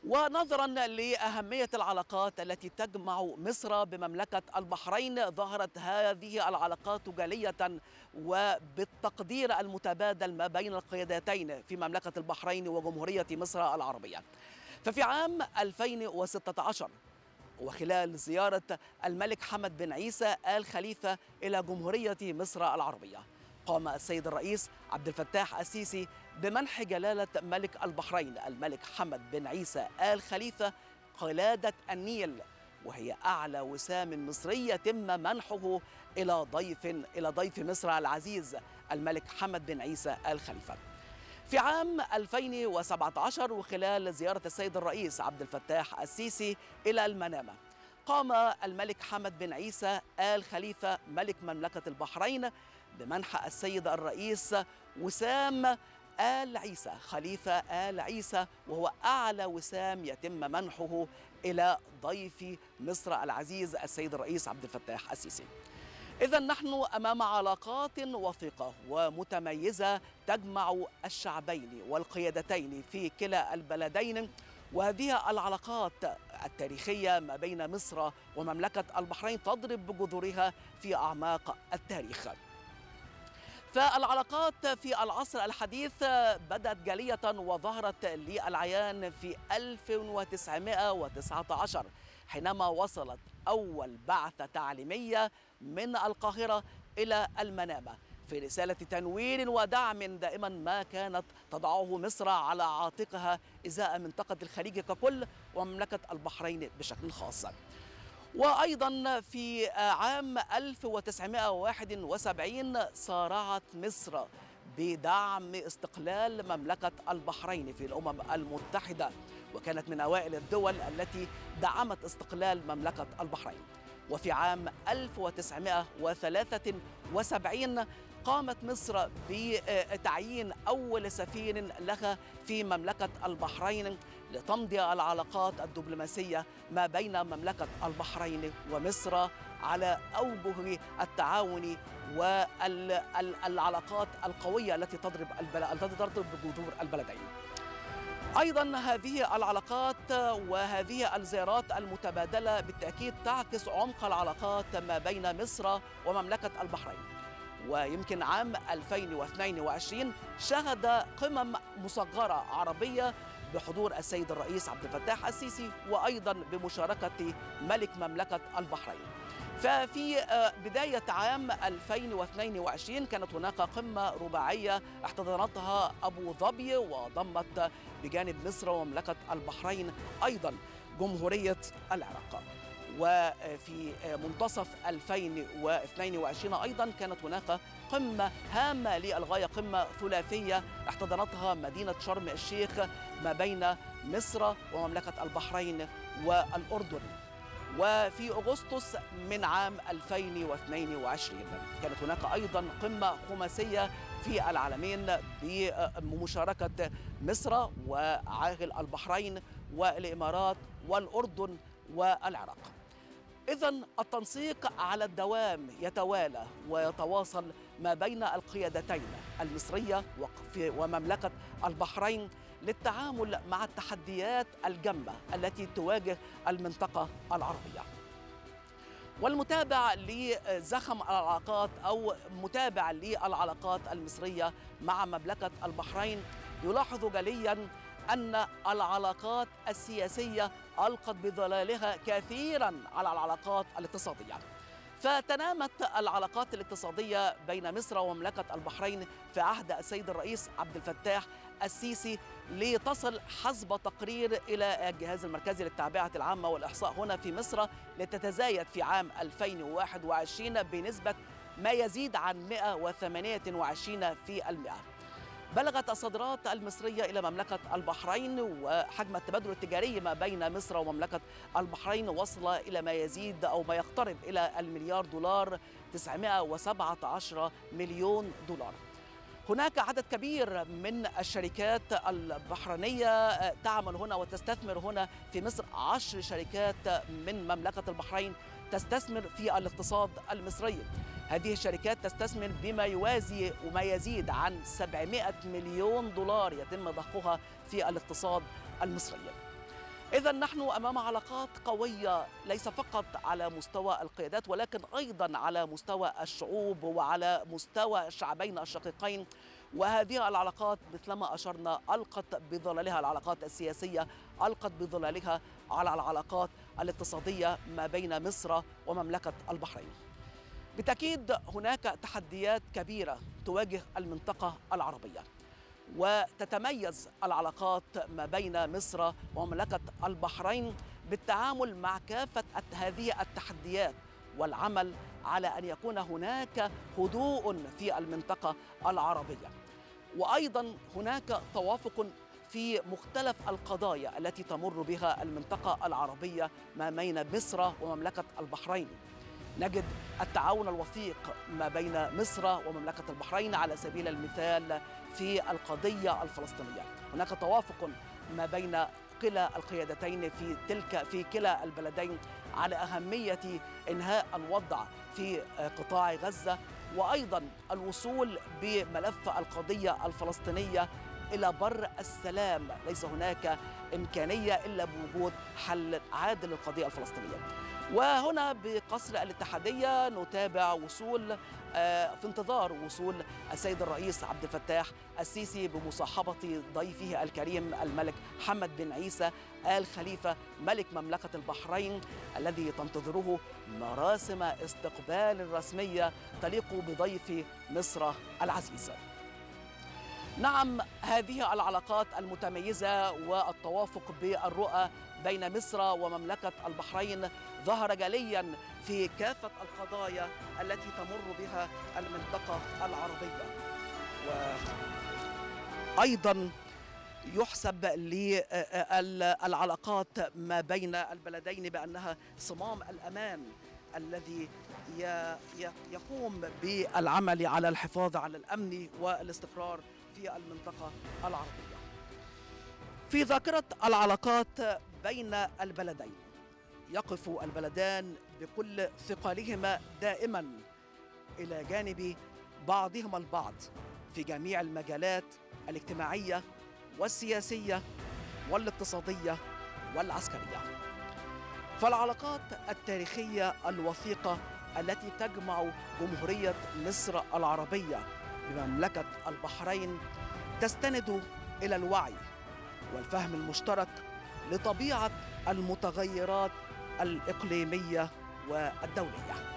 ونظرا لأهمية العلاقات التي تجمع مصر بمملكة البحرين ظهرت هذه العلاقات جلية وبالتقدير المتبادل ما بين القيادتين في مملكة البحرين وجمهورية مصر العربية. ففي عام 2016 وخلال زيارة الملك حمد بن عيسى آل خليفة إلى جمهورية مصر العربية قام السيد الرئيس عبد الفتاح السيسي بمنح جلالة ملك البحرين الملك حمد بن عيسى آل خليفة قلادة النيل وهي أعلى وسام مصري يتم منحه إلى ضيف إلى ضيف مصر العزيز الملك حمد بن عيسى آل خليفة. في عام 2017 وخلال زيارة السيد الرئيس عبد الفتاح السيسي إلى المنامة قام الملك حمد بن عيسى آل خليفة ملك مملكة البحرين بمنح السيد الرئيس وسام آل عيسى خليفة آل عيسى وهو أعلى وسام يتم منحه إلى ضيف مصر العزيز السيد الرئيس عبد الفتاح السيسي. إذا نحن أمام علاقات وثيقة ومتميزة تجمع الشعبين والقيادتين في كلا البلدين وهذه العلاقات التاريخية ما بين مصر ومملكة البحرين تضرب بجذورها في أعماق التاريخ. فالعلاقات في العصر الحديث بدأت جلية وظهرت للعيان في 1919 حينما وصلت أول بعثة تعليمية من القاهرة إلى المنامة. في رسالة تنوير ودعم دائما ما كانت تضعه مصر على عاتقها إزاء منطقة الخليج ككل ومملكة البحرين بشكل خاص. وأيضا في عام 1971 صارعت مصر بدعم استقلال مملكة البحرين في الأمم المتحدة وكانت من أوائل الدول التي دعمت استقلال مملكة البحرين. وفي عام 1973 قامت مصر بتعيين أول سفير لها في مملكة البحرين لتمضي العلاقات الدبلوماسية ما بين مملكة البحرين ومصر على أوجه التعاون والعلاقات القوية التي تضرب التي تضرب بجذور البلدين. أيضا هذه العلاقات وهذه الزيارات المتبادلة بالتأكيد تعكس عمق العلاقات ما بين مصر ومملكة البحرين ويمكن عام 2022 شهد قمم مصغرة عربية بحضور السيد الرئيس عبد الفتاح السيسي وأيضا بمشاركة ملك مملكة البحرين. ففي بداية عام 2022 كانت هناك قمة رباعية احتضنتها أبو ظبي وضمت بجانب مصر ومملكة البحرين أيضا جمهورية العراق. وفي منتصف 2022 أيضا كانت هناك قمة هامة للغاية قمة ثلاثية احتضنتها مدينة شرم الشيخ ما بين مصر ومملكة البحرين والأردن. وفي أغسطس من عام 2022 كانت هناك أيضا قمة خماسية في العالمين بمشاركة مصر وعاهل البحرين والإمارات والأردن والعراق. إذا التنسيق على الدوام يتوالى ويتواصل ما بين القيادتين المصرية ومملكة البحرين للتعامل مع التحديات الجمة التي تواجه المنطقة العربية. والمتابع لزخم العلاقات أو متابع للعلاقات المصرية مع مملكة البحرين يلاحظ جليا أن العلاقات السياسية ألقت بظلالها كثيرا على العلاقات الاقتصادية. فتنامت العلاقات الاقتصادية بين مصر ومملكة البحرين في عهد السيد الرئيس عبد الفتاح السيسي لتصل حسب تقرير إلى الجهاز المركزي للتعبئة العامة والإحصاء هنا في مصر لتتزايد في عام 2021 بنسبة ما يزيد عن 128 في المئة. بلغت الصادرات المصرية إلى مملكة البحرين وحجم التبادل التجاري ما بين مصر ومملكة البحرين وصل إلى ما يزيد أو ما يقترب إلى المليار دولار 917 مليون دولار. هناك عدد كبير من الشركات البحرينية تعمل هنا وتستثمر هنا في مصر. عشر شركات من مملكة البحرين تستثمر في الاقتصاد المصري. هذه الشركات تستثمر بما يوازي وما يزيد عن 700 مليون دولار يتم ضخها في الاقتصاد المصري. إذا نحن أمام علاقات قوية ليس فقط على مستوى القيادات ولكن أيضا على مستوى الشعوب وعلى مستوى الشعبين الشقيقين. وهذه العلاقات مثلما أشرنا ألقت بظلالها العلاقات السياسية ألقت بظلالها على العلاقات الاقتصادية ما بين مصر ومملكة البحرين. بالتأكيد هناك تحديات كبيرة تواجه المنطقة العربية وتتميز العلاقات ما بين مصر ومملكة البحرين بالتعامل مع كافة هذه التحديات والعمل على أن يكون هناك هدوء في المنطقة العربية. وأيضا هناك توافق في مختلف القضايا التي تمر بها المنطقة العربية ما بين مصر ومملكة البحرين. نجد التعاون الوثيق ما بين مصر ومملكة البحرين على سبيل المثال في القضية الفلسطينية. هناك توافق ما بين كلا القيادتين في تلك في كلا البلدين على أهمية إنهاء الوضع في قطاع غزة وأيضا الوصول بملف القضية الفلسطينية إلى بر السلام. ليس هناك إمكانية إلا بوجود حل عادل للقضية الفلسطينية. وهنا بقصر الاتحادية نتابع وصول في انتظار وصول السيد الرئيس عبد الفتاح السيسي بمصاحبة ضيفه الكريم الملك حمد بن عيسى آل خليفة ملك مملكة البحرين الذي تنتظره مراسم استقبال رسمية تليق بضيف مصر العزيز. نعم هذه العلاقات المتميزة والتوافق بالرؤى بين مصر ومملكة البحرين ظهر جليا في كافة القضايا التي تمر بها المنطقة العربية. وأيضا يحسب للعلاقات ما بين البلدين بأنها صمام الأمان الذي يقوم بالعمل على الحفاظ على الأمن والاستقرار في المنطقة العربية. في ذاكرة العلاقات بين البلدين. يقف البلدان بكل ثقلهما دائما إلى جانب بعضهما البعض في جميع المجالات الاجتماعية والسياسية والاقتصادية والعسكرية. فالعلاقات التاريخية الوثيقة التي تجمع جمهورية مصر العربية بمملكة البحرين تستند إلى الوعي والفهم المشترك لطبيعة المتغيرات الإقليمية والدولية.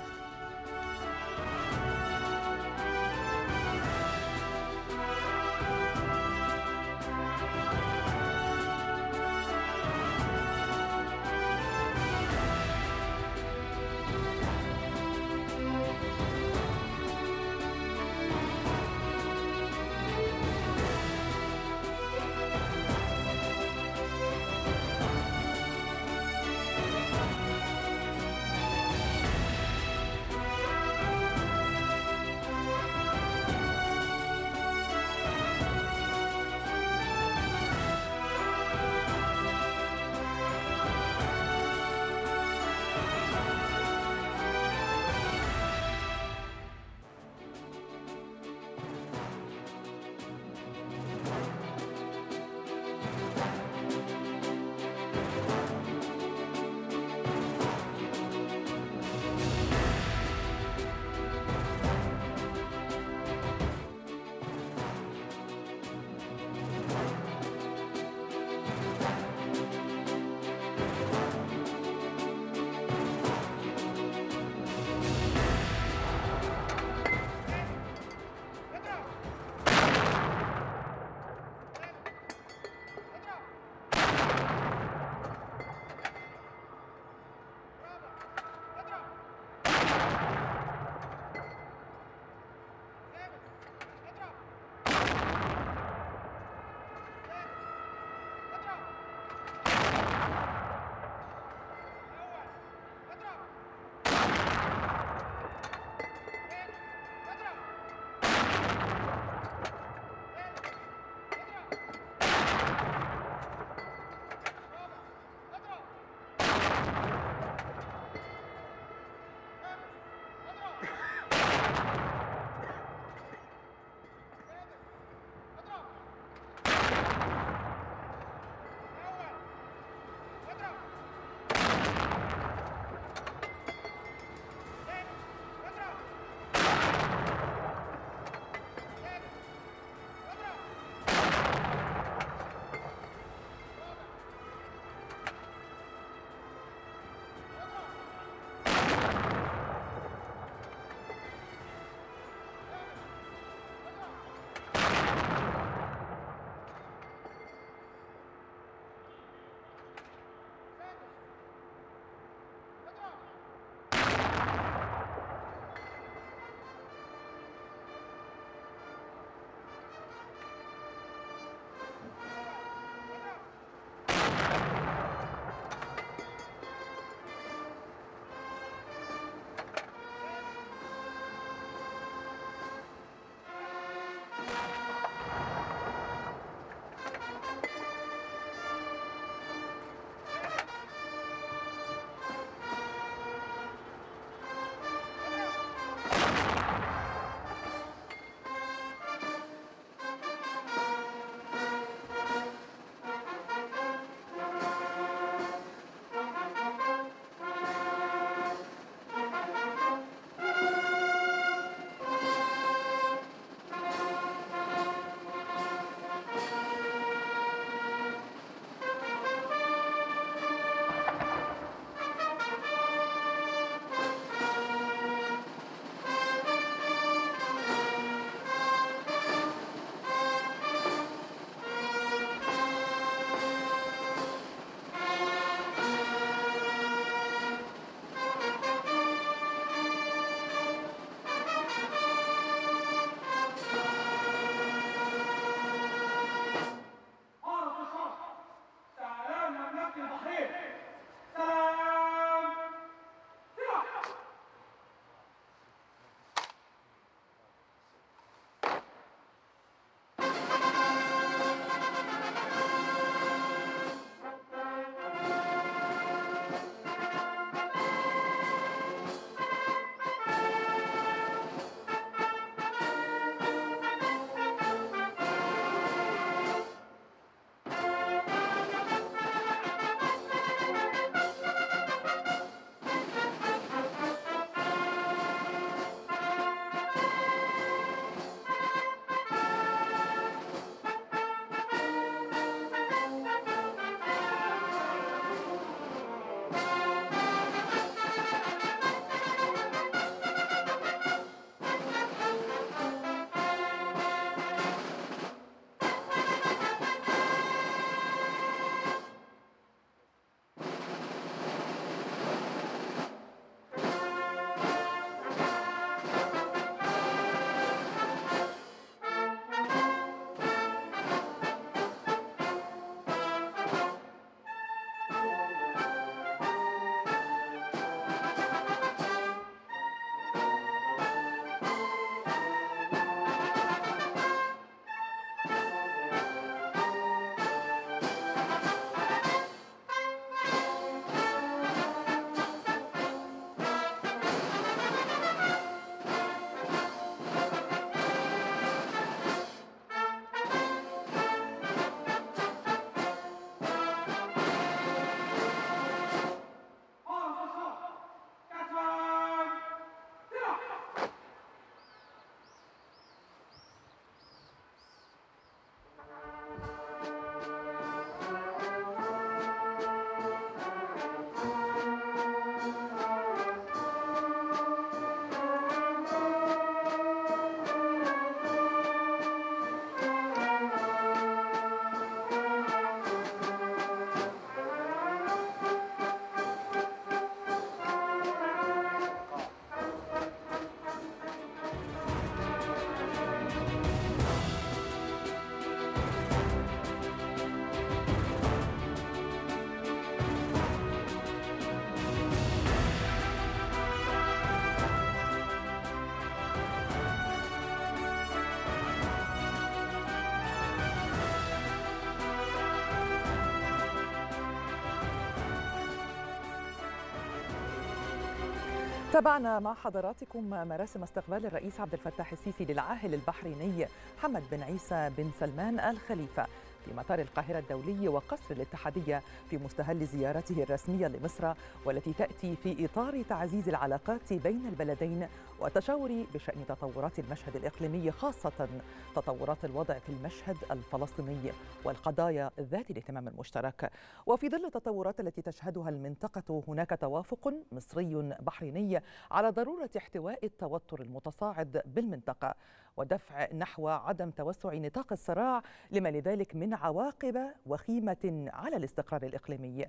تابعنا مع حضراتكم مراسم استقبال الرئيس عبد الفتاح السيسي للعاهل البحريني حمد بن عيسى بن سلمان الخليفة. في مطار القاهرة الدولي وقصر الاتحادية في مستهل زيارته الرسمية لمصر والتي تأتي في إطار تعزيز العلاقات بين البلدين والتشاور بشأن تطورات المشهد الإقليمي خاصة تطورات الوضع في المشهد الفلسطيني والقضايا ذات الاهتمام المشترك. وفي ظل التطورات التي تشهدها المنطقة هناك توافق مصري بحريني على ضرورة احتواء التوتر المتصاعد بالمنطقة. ودفع نحو عدم توسع نطاق الصراع لما لذلك من عواقب وخيمة على الاستقرار الإقليمي.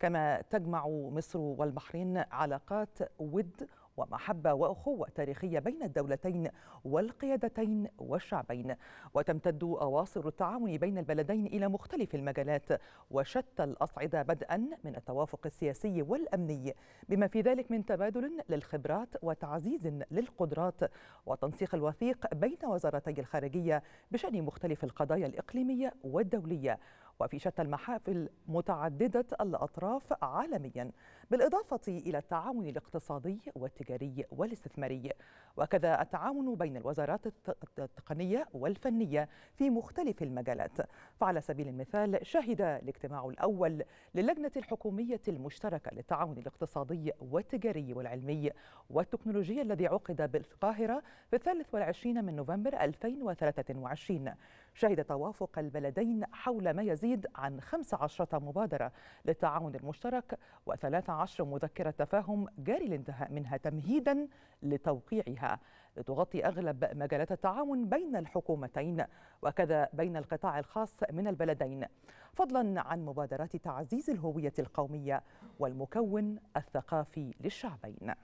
كما تجمع مصر والبحرين علاقات ود ومحبة وأخوة تاريخية بين الدولتين والقيادتين والشعبين. وتمتد أواصر التعاون بين البلدين إلى مختلف المجالات وشتى الأصعدة بدءا من التوافق السياسي والأمني. بما في ذلك من تبادل للخبرات وتعزيز للقدرات وتنسيق الوثيق بين وزارتي الخارجية بشأن مختلف القضايا الإقليمية والدولية. وفي شتى المحافل متعددة الأطراف عالميا بالإضافة إلى التعاون الاقتصادي والتجاري والاستثماري. وكذا التعاون بين الوزارات التقنية والفنية في مختلف المجالات. فعلى سبيل المثال شهد الاجتماع الأول للجنة الحكومية المشتركة للتعاون الاقتصادي والتجاري والعلمي. والتكنولوجي الذي عقد بالقاهرة في الثالث والعشرين من نوفمبر 2023 شهد توافق البلدين حول ما يزيد عن 15 مبادرة للتعاون المشترك و13 مذكرة تفاهم جاري الانتهاء منها تمهيدا لتوقيعها. لتغطي أغلب مجالات التعاون بين الحكومتين وكذا بين القطاع الخاص من البلدين. فضلا عن مبادرات تعزيز الهوية القومية والمكون الثقافي للشعبين.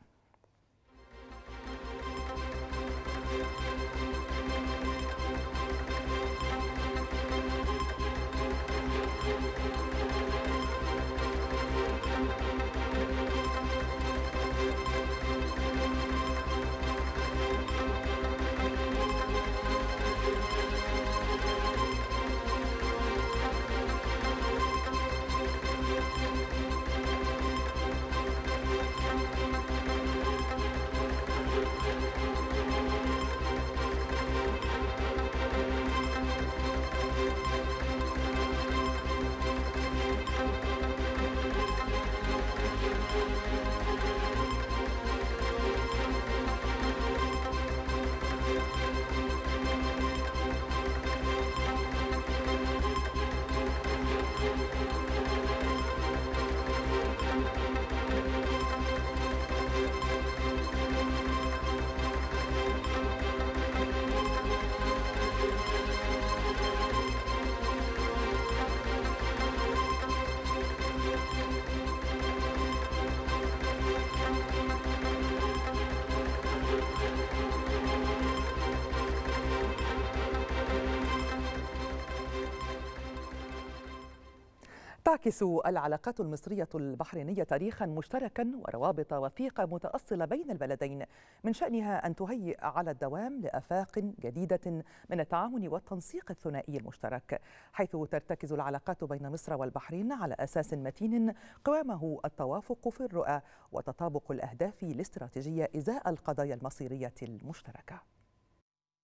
تعكس العلاقات المصرية البحرينية تاريخا مشتركا وروابط وثيقة متأصلة بين البلدين من شأنها أن تهيئ على الدوام لآفاق جديدة من التعاون والتنسيق الثنائي المشترك حيث ترتكز العلاقات بين مصر والبحرين على أساس متين قوامه التوافق في الرؤى وتطابق الأهداف الاستراتيجية إزاء القضايا المصيرية المشتركة.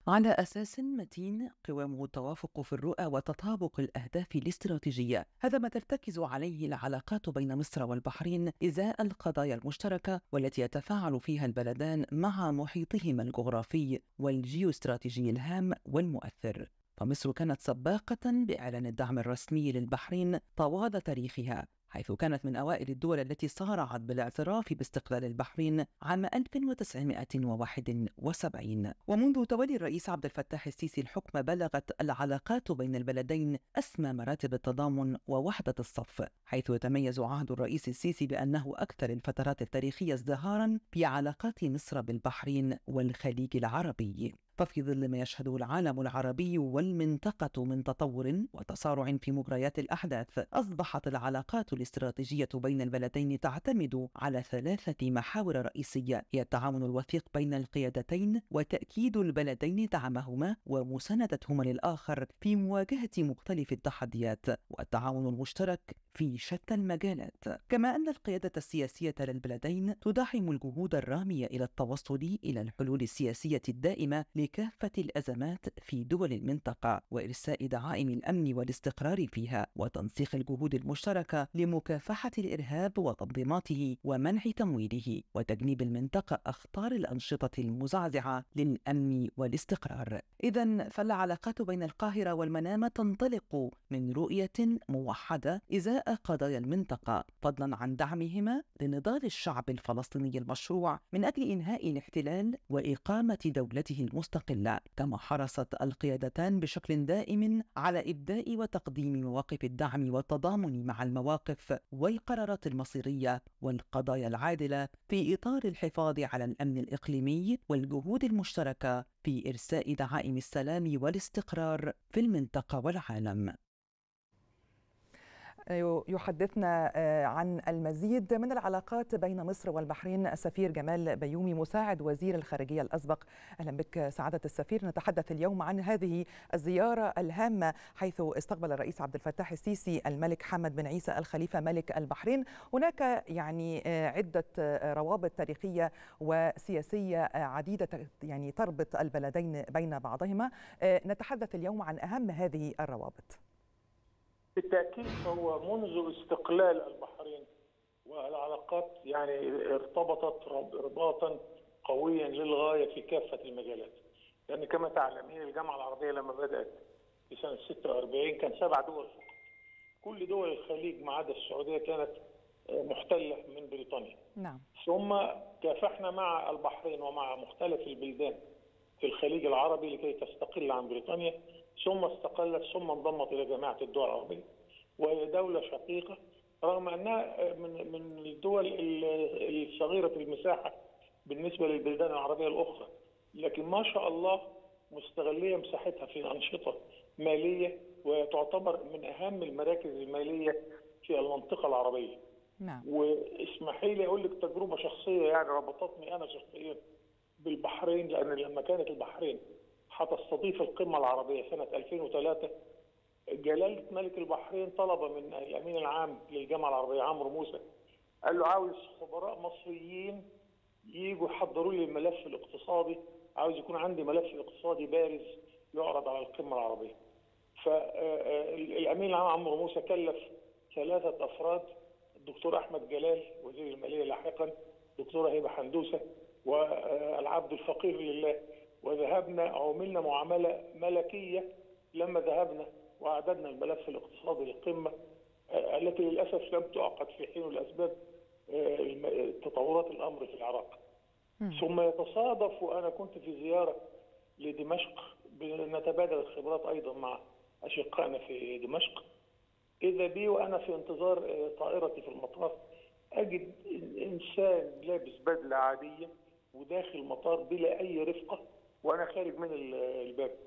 على أساس متين قوامه التوافق في الرؤى وتطابق الأهداف الاستراتيجية. هذا ما ترتكز عليه العلاقات بين مصر والبحرين إزاء القضايا المشتركة والتي يتفاعل فيها البلدان مع محيطهما الجغرافي والجيوستراتيجي الهام والمؤثر. فمصر كانت سباقة بإعلان الدعم الرسمي للبحرين طوال تاريخها. حيث كانت من أوائل الدول التي صارعت بالاعتراف باستقلال البحرين عام 1971 ومنذ تولي الرئيس عبد الفتاح السيسي الحكم بلغت العلاقات بين البلدين أسمى مراتب التضامن ووحدة الصف حيث يتميز عهد الرئيس السيسي بأنه أكثر الفترات التاريخية ازدهارا في علاقات مصر بالبحرين والخليج العربي. ففي ظل ما يشهده العالم العربي والمنطقة من تطور وتسارع في مجريات الأحداث أصبحت العلاقات الاستراتيجية بين البلدين تعتمد على ثلاثة محاور رئيسية. هي التعاون الوثيق بين القيادتين وتأكيد البلدين دعمهما ومساندتهما للآخر في مواجهة مختلف التحديات والتعاون المشترك في شتى المجالات. كما أن القيادة السياسية للبلدين تدعم الجهود الرامية إلى التوصل إلى الحلول السياسية الدائمة لكافة الأزمات في دول المنطقة وإرساء دعائم الأمن والاستقرار فيها وتنسيق الجهود المشتركة لمكافحة الإرهاب وتنظيماته ومنع تمويله وتجنيب المنطقة أخطار الأنشطة المزعزعة للأمن والاستقرار. إذا فالعلاقات بين القاهرة والمنامة تنطلق من رؤية موحدة إزاء قضايا المنطقة فضلا عن دعمهما لنضال الشعب الفلسطيني المشروع من أجل إنهاء الاحتلال وإقامة دولته المستقلة. كما حرصت القيادتان بشكل دائم على إبداء وتقديم مواقف الدعم والتضامن مع المواقف والقرارات المصيرية والقضايا العادلة في إطار الحفاظ على الأمن الإقليمي والجهود المشتركة في إرساء دعائم السلام والاستقرار في المنطقة والعالم. يحدثنا عن المزيد من العلاقات بين مصر والبحرين. السفير جمال بيومي مساعد وزير الخارجية الأسبق. أهلا بك سعادة السفير. نتحدث اليوم عن هذه الزيارة الهامة حيث استقبل الرئيس عبد الفتاح السيسي الملك حمد بن عيسى الخليفة ملك البحرين. هناك يعني عدة روابط تاريخية وسياسية عديدة يعني تربط البلدين بين بعضهما. نتحدث اليوم عن أهم هذه الروابط. بالتأكيد هو منذ استقلال البحرين والعلاقات يعني ارتبطت رباطا قويا للغاية في كافة المجالات. لأن كما تعلمين الجامعة العربية لما بدأت في سنة 46 كان سبع دول فقط. كل دول الخليج ما عدا السعودية كانت محتله من بريطانيا. نعم. ثم كافحنا مع البحرين ومع مختلف البلدان في الخليج العربي لكي تستقل عن بريطانيا ثم استقلت ثم انضمت إلى جامعه الدول العربية وهي دولة شقيقة رغم أنها من من الدول الصغيرة المساحة بالنسبة للبلدان العربية الأخرى لكن ما شاء الله مستغلية مساحتها في أنشطة مالية وتعتبر من أهم المراكز المالية في المنطقة العربية. نعم. واسمحي لي أقول لك تجربة شخصية يعني ربطتني أنا شخصيا بالبحرين لأن لما كانت البحرين هتستضيف القمة العربية سنة 2003 جلالة ملك البحرين طلب من الأمين العام للجامعة العربية عمرو موسى قال له عاوز خبراء مصريين يجوا يحضروا لي الملف الاقتصادي عاوز يكون عندي ملف اقتصادي بارز يعرض على القمة العربية. فالامين العام عمرو موسى كلف ثلاثة أفراد الدكتور أحمد جلال وزير المالية لاحقا دكتوره هبة حندوسة والعبد الفقير لله وذهبنا عملنا معاملة ملكية لما ذهبنا وأعددنا الملف الاقتصادي للقمة التي للأسف لم تعقد في حين الأسباب تطورات الأمر في العراق. ثم يتصادف وأنا كنت في زيارة لدمشق نتبادل الخبرات أيضا مع أشقائنا في دمشق. إذا بي وأنا في انتظار طائرتي في المطار أجد إنسان لابس بدلة عادية وداخل المطار بلا أي رفقة وأنا خارج من الباب.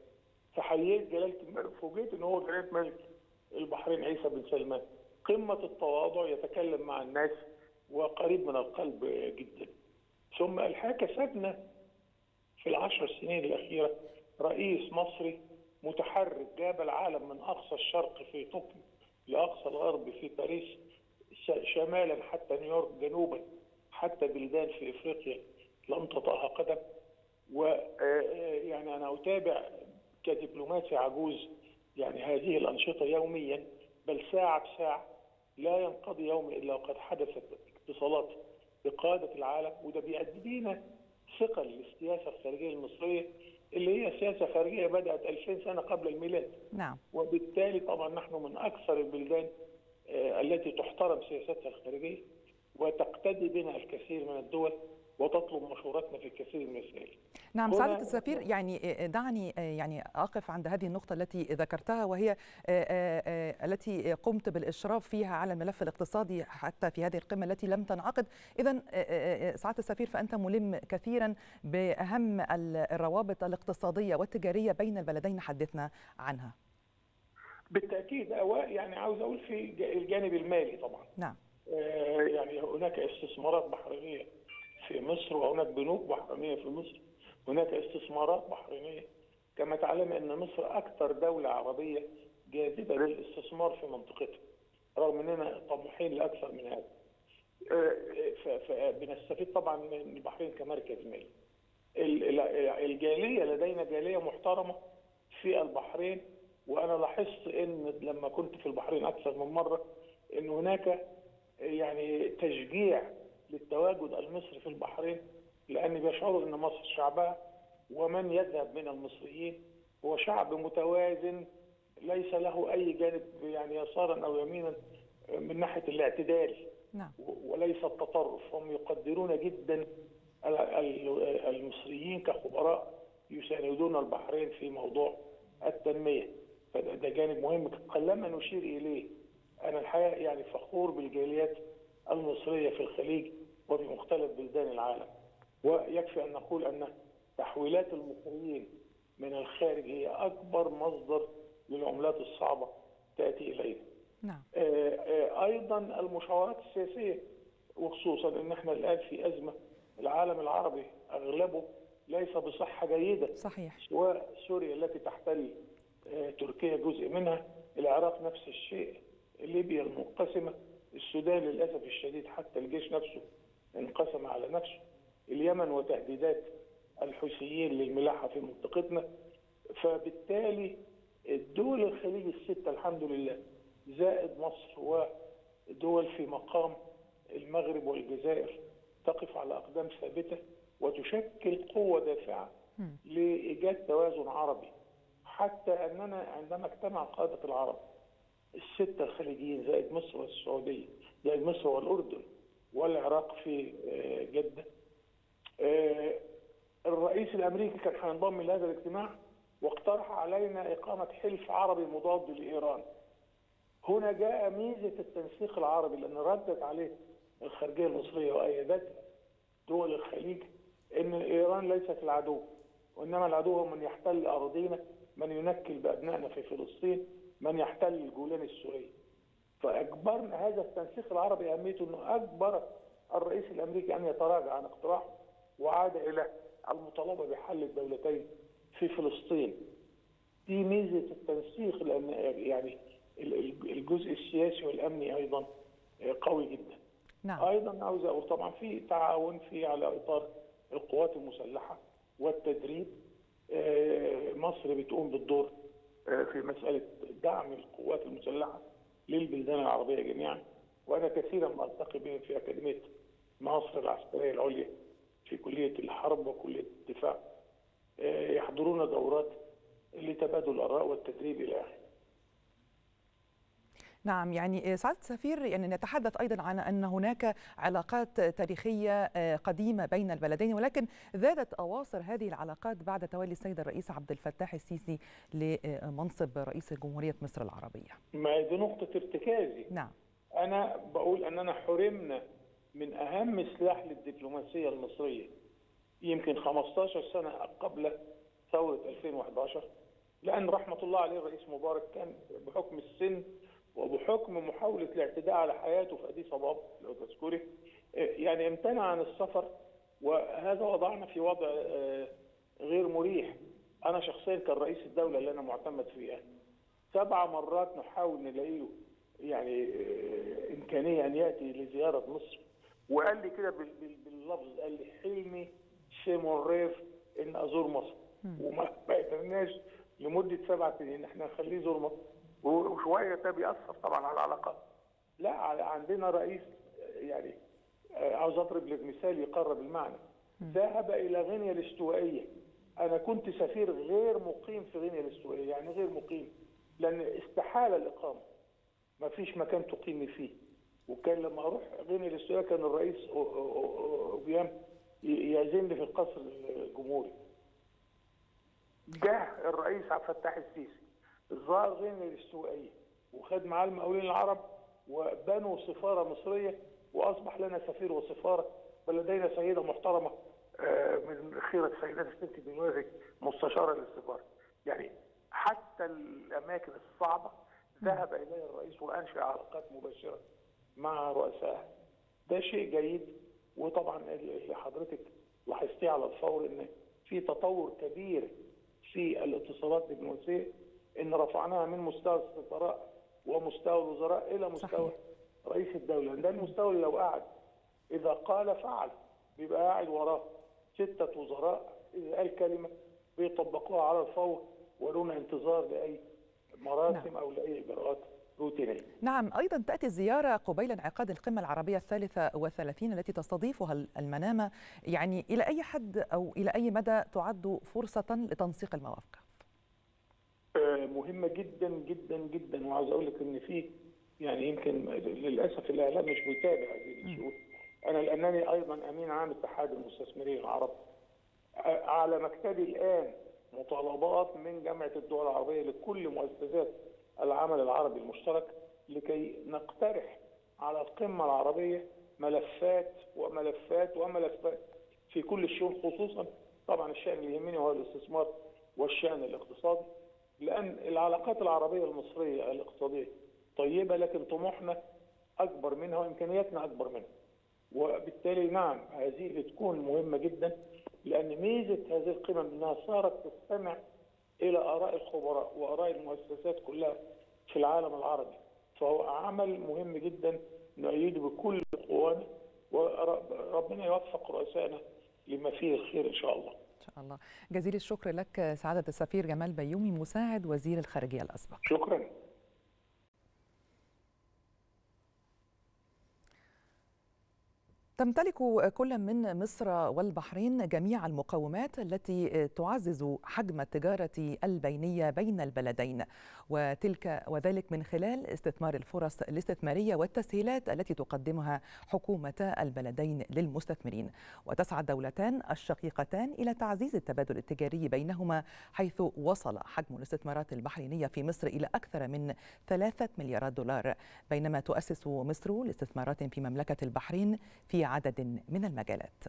فحييت جلالة فوجئت إن هو جلالة ملك البحرين عيسى بن سلمان. قمة التواضع يتكلم مع الناس وقريب من القلب جدا. ثم الحقيقة كسبنا في العشر سنين الأخيرة. رئيس مصري متحرك جاب العالم من أقصى الشرق في طوكيو لأقصى الغرب في باريس شمالا حتى نيويورك جنوبا حتى بلدان في إفريقيا لم تطأها قدم. ويعني أنا أتابع كدبلوماسي عجوز يعني هذه الأنشطة يوميا بل ساعة بساعة لا ينقضي يوم إلا وقد حدثت اتصالات بقادة العالم وده بيدينا ثقة للسياسة الخارجية المصرية اللي هي سياسة خارجية بدأت 2000 سنة قبل الميلاد. نعم. وبالتالي طبعا نحن من أكثر البلدان التي تحترم سياستها الخارجية وتقتدي بنا الكثير من الدول وتطلب مشورتنا في الكثير من المسائل. نعم سعادة السفير يعني دعني يعني أقف عند هذه النقطة التي ذكرتها وهي التي قمت بالإشراف فيها على الملف الاقتصادي حتى في هذه القمة التي لم تنعقد. إذا سعادة السفير فأنت ملم كثيرا بأهم الروابط الاقتصادية والتجارية بين البلدين حدثنا عنها. بالتأكيد يعني عاوز أقول في الجانب المالي طبعا. نعم. يعني هناك استثمارات بحرينية في مصر وهناك بنوك بحرينية في مصر هناك استثمارات بحرينية كما تعلم إن مصر أكثر دولة عربية جاذبة للاستثمار في منطقتها رغم إننا طموحين لأكثر من هذا. فبنستفيد طبعا من البحرين كمركز مالي. الجالية لدينا جالية محترمة في البحرين وأنا لاحظت إن لما كنت في البحرين أكثر من مرة إن هناك يعني تشجيع للتواجد المصري في البحرين لأن بيشعروا إن مصر شعبها ومن يذهب من المصريين هو شعب متوازن ليس له أي جانب يعني يسارا أو يمينا من ناحية الاعتدال نعم. وليس التطرف. هم يقدرون جدا المصريين كخبراء يساندون البحرين في موضوع التنمية. فده جانب مهم. قلما نشير إليه أنا الحقيقة يعني فخور بالجاليات المصرية في الخليج. وفي مختلف بلدان العالم ويكفي أن نقول أن تحويلات المصريين من الخارج هي أكبر مصدر للعملات الصعبة تأتي إلينا. نعم. أيضا المشاورات السياسية وخصوصا إن إحنا الآن في أزمة العالم العربي أغلبه ليس بصحة جيدة. صحيح. سواء سوريا التي تحتل تركيا جزء منها، العراق نفس الشيء، ليبيا المنقسمه، السودان للأسف الشديد حتى الجيش نفسه انقسم على نفسه، اليمن وتهديدات الحوثيين للملاحة في منطقتنا فبالتالي الدول الخليج الستة الحمد لله زائد مصر ودول في مقام المغرب والجزائر تقف على أقدام ثابتة وتشكل قوة دافعة لإيجاد توازن عربي. حتى أننا عندما اجتمع قادة العرب الستة الخليجيين زائد مصر والسعودية زائد مصر والأردن والعراق في جدة الرئيس الأمريكي كان هينضم لهذا الاجتماع واقترح علينا إقامة حلف عربي مضاد لإيران. هنا جاء ميزة التنسيق العربي لأن ردت عليه الخارجية المصرية وايدت دول الخليج إن إيران ليست العدو وإنما العدو هو من يحتل أراضينا، من ينكل بأبنائنا في فلسطين، من يحتل الجولان السورية. فاجبرنا هذا التنسيق العربي اهميته أنه اجبر الرئيس الأمريكي أن يتراجع عن اقتراحه وعاد إلى المطالبة بحل الدولتين في فلسطين. دي ميزة التنسيق لأن يعني الجزء السياسي والأمني أيضا قوي جدا. نعم. أيضا عاوز أقول طبعا في تعاون في على إطار القوات المسلحة والتدريب مصر بتقوم بالدور في مسألة دعم القوات المسلحة للبلدان العربية جميعا وأنا كثيرا ما التقي بهم في أكاديمية مصر العسكرية العليا في كلية الحرب وكلية الدفاع يحضرون دورات لتبادل الآراء والتدريب إلى آخره. نعم يعني سعادة السفير يعني نتحدث أيضا عن أن هناك علاقات تاريخية قديمة بين البلدين ولكن زادت أواصر هذه العلاقات بعد تولي السيد الرئيس عبد الفتاح السيسي لمنصب رئيس جمهورية مصر العربية. ما دي نقطة ارتكازي. نعم. أنا بقول أننا حرمنا من أهم سلاح للدبلوماسية المصرية. يمكن 15 سنة قبل ثورة 2011 لأن رحمة الله عليه الرئيس مبارك كان بحكم السن وبحكم محاولة الاعتداء على حياته في أديس أبابا لو تذكري يعني امتنع عن السفر وهذا وضعنا في وضع غير مريح. أنا شخصيا كان رئيس الدولة اللي أنا معتمد فيها سبع مرات نحاول نلاقي له يعني إمكانية أن يأتي لزيارة مصر. وقال لي كده باللفظ قال لي حلمي سيموريف إن أزور مصر. وما قدرناش لمدة سبع سنين إحنا نخليه يزور مصر. وشوية ده بيأثر طبعا على العلاقات. لا عندنا رئيس يعني عاوز أضرب لك مثال يقرب المعنى. ذهب إلى غينيا الاستوائية. أنا كنت سفير غير مقيم في غينيا الاستوائية، يعني غير مقيم. لأن استحالة الإقامة. ما فيش مكان تقيمي فيه. وكان لما أروح غينيا الاستوائية كان الرئيس أوبيام يعزمني في القصر الجمهوري. جه الرئيس عبد الفتاح السيسي زار غينيا الاستوائية وخد معاه المقاولين العرب وبنوا سفاره مصرية وأصبح لنا سفير وسفاره ولدينا سيدة محترمة من خيرة سيدات الست بن مستشارة للسفاره. يعني حتى الأماكن الصعبة ذهب إليها الرئيس وانشا علاقات مباشرة مع رؤسائها. ده شيء جيد وطبعا اللي حضرتك لاحظتيه على الفور إن في تطور كبير في الاتصالات الدبلوماسيه إن رفعناها من مستوى السفراء ومستوى الوزراء إلى مستوى صحيح. رئيس الدولة ده المستوى اللي لو قعد إذا قال فعل بيبقى قاعد وراه ستة وزراء إذا قال كلمة بيطبقوها على الفور ودون انتظار لأي مراسم نعم. أو لأي إجراءات روتينية نعم أيضا تأتي الزيارة قبيل انعقاد القمة العربية الثالثة والثلاثين التي تستضيفها المنامة يعني إلى أي حد أو إلى أي مدى تعد فرصة لتنسيق المواقف مهمة جدا جدا جدا. وعاوز أقول لك إن في يعني يمكن للأسف الإعلام مش متابع هذه الشؤون. أنا لانني أيضا أمين عام اتحاد المستثمرين العرب. على مكتبي الآن مطالبات من جامعة الدول العربية لكل مؤسسات العمل العربي المشترك لكي نقترح على القمة العربية ملفات وملفات وملفات في كل الشؤون خصوصا طبعا الشأن اللي يهمني هو الاستثمار والشأن الاقتصادي. لأن العلاقات العربية المصرية الاقتصادية طيبة لكن طموحنا أكبر منها وإمكانياتنا أكبر منها. وبالتالي نعم هذه بتكون مهمة جدا لأن ميزة هذه القمم إنها صارت تستمع إلى آراء الخبراء وآراء المؤسسات كلها في العالم العربي فهو عمل مهم جدا نؤيده بكل قوانا وربنا يوفق رؤسائنا لما فيه الخير إن شاء الله. شاء الله جزيل الشكر لك سعادة السفير جمال بيومي مساعد وزير الخارجية الأسبق شكرا. تمتلك كل من مصر والبحرين جميع المقومات التي تعزز حجم التجارة البينية بين البلدين. وتلك وذلك من خلال استثمار الفرص الاستثمارية والتسهيلات التي تقدمها حكومة البلدين للمستثمرين. وتسعى الدولتان الشقيقتان إلى تعزيز التبادل التجاري بينهما حيث وصل حجم الاستثمارات البحرينية في مصر إلى أكثر من ثلاثة مليارات دولار. بينما تؤسس مصر لاستثمارات في مملكة البحرين في عدد من المجالات.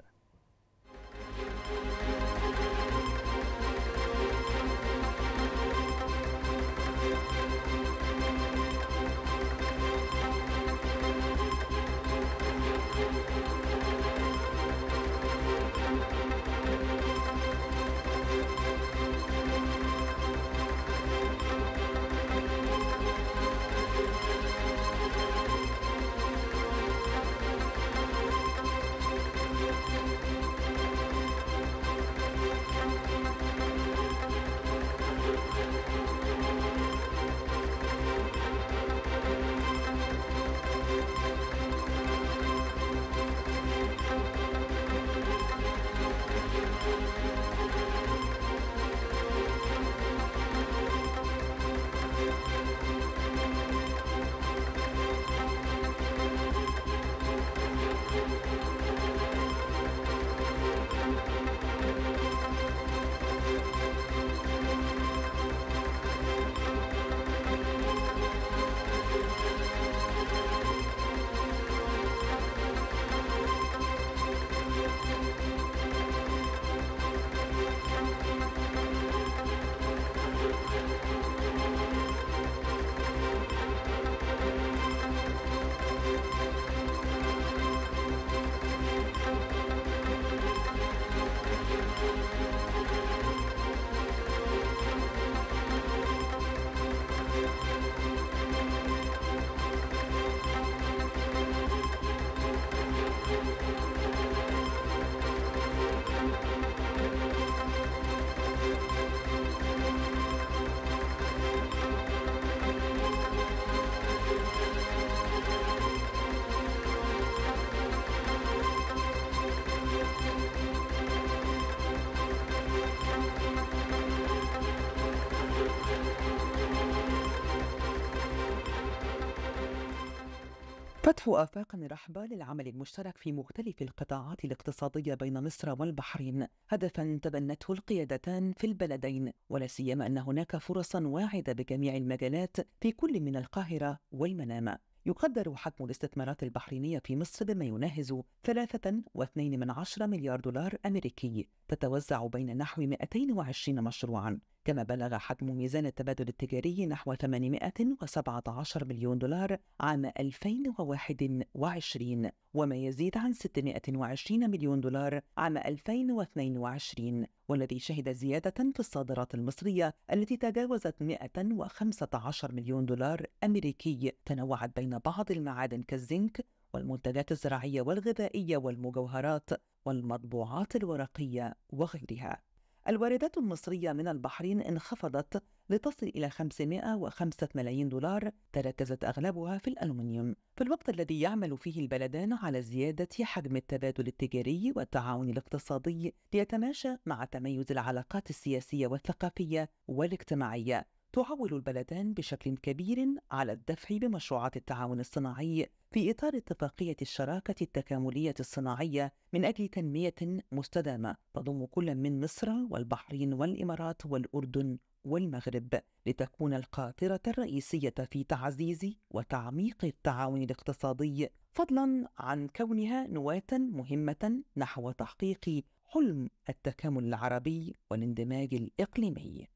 آفاق رحبة للعمل المشترك في مختلف القطاعات الاقتصادية بين مصر والبحرين هدفا تبنته القيادتان في البلدين ولا سيما أن هناك فرصا واعدة بجميع المجالات في كل من القاهرة والمنامة. يقدر حجم الاستثمارات البحرينية في مصر بما يناهز 3.2 من عشرة مليار دولار أمريكي. تتوزع بين نحو 220 مشروعا كما بلغ حجم ميزان التبادل التجاري نحو 817 مليون دولار عام 2021 وما يزيد عن 620 مليون دولار عام 2022 والذي شهد زيادة في الصادرات المصرية التي تجاوزت 115 مليون دولار أمريكي. تنوعت بين بعض المعادن كالزنك والمنتجات الزراعية والغذائية والمجوهرات والمطبوعات الورقية وغيرها. الواردات المصرية من البحرين انخفضت لتصل إلى 505 ملايين دولار تركزت أغلبها في الألومنيوم في الوقت الذي يعمل فيه البلدان على زيادة حجم التبادل التجاري والتعاون الاقتصادي ليتماشى مع تميز العلاقات السياسية والثقافية والاجتماعية تعول البلدان بشكل كبير على الدفع بمشروعات التعاون الصناعي في إطار اتفاقية الشراكة التكاملية الصناعية من أجل تنمية مستدامة تضم كل من مصر والبحرين والإمارات والأردن والمغرب لتكون القاطرة الرئيسية في تعزيز وتعميق التعاون الاقتصادي فضلا عن كونها نواة مهمة نحو تحقيق حلم التكامل العربي والاندماج الإقليمي.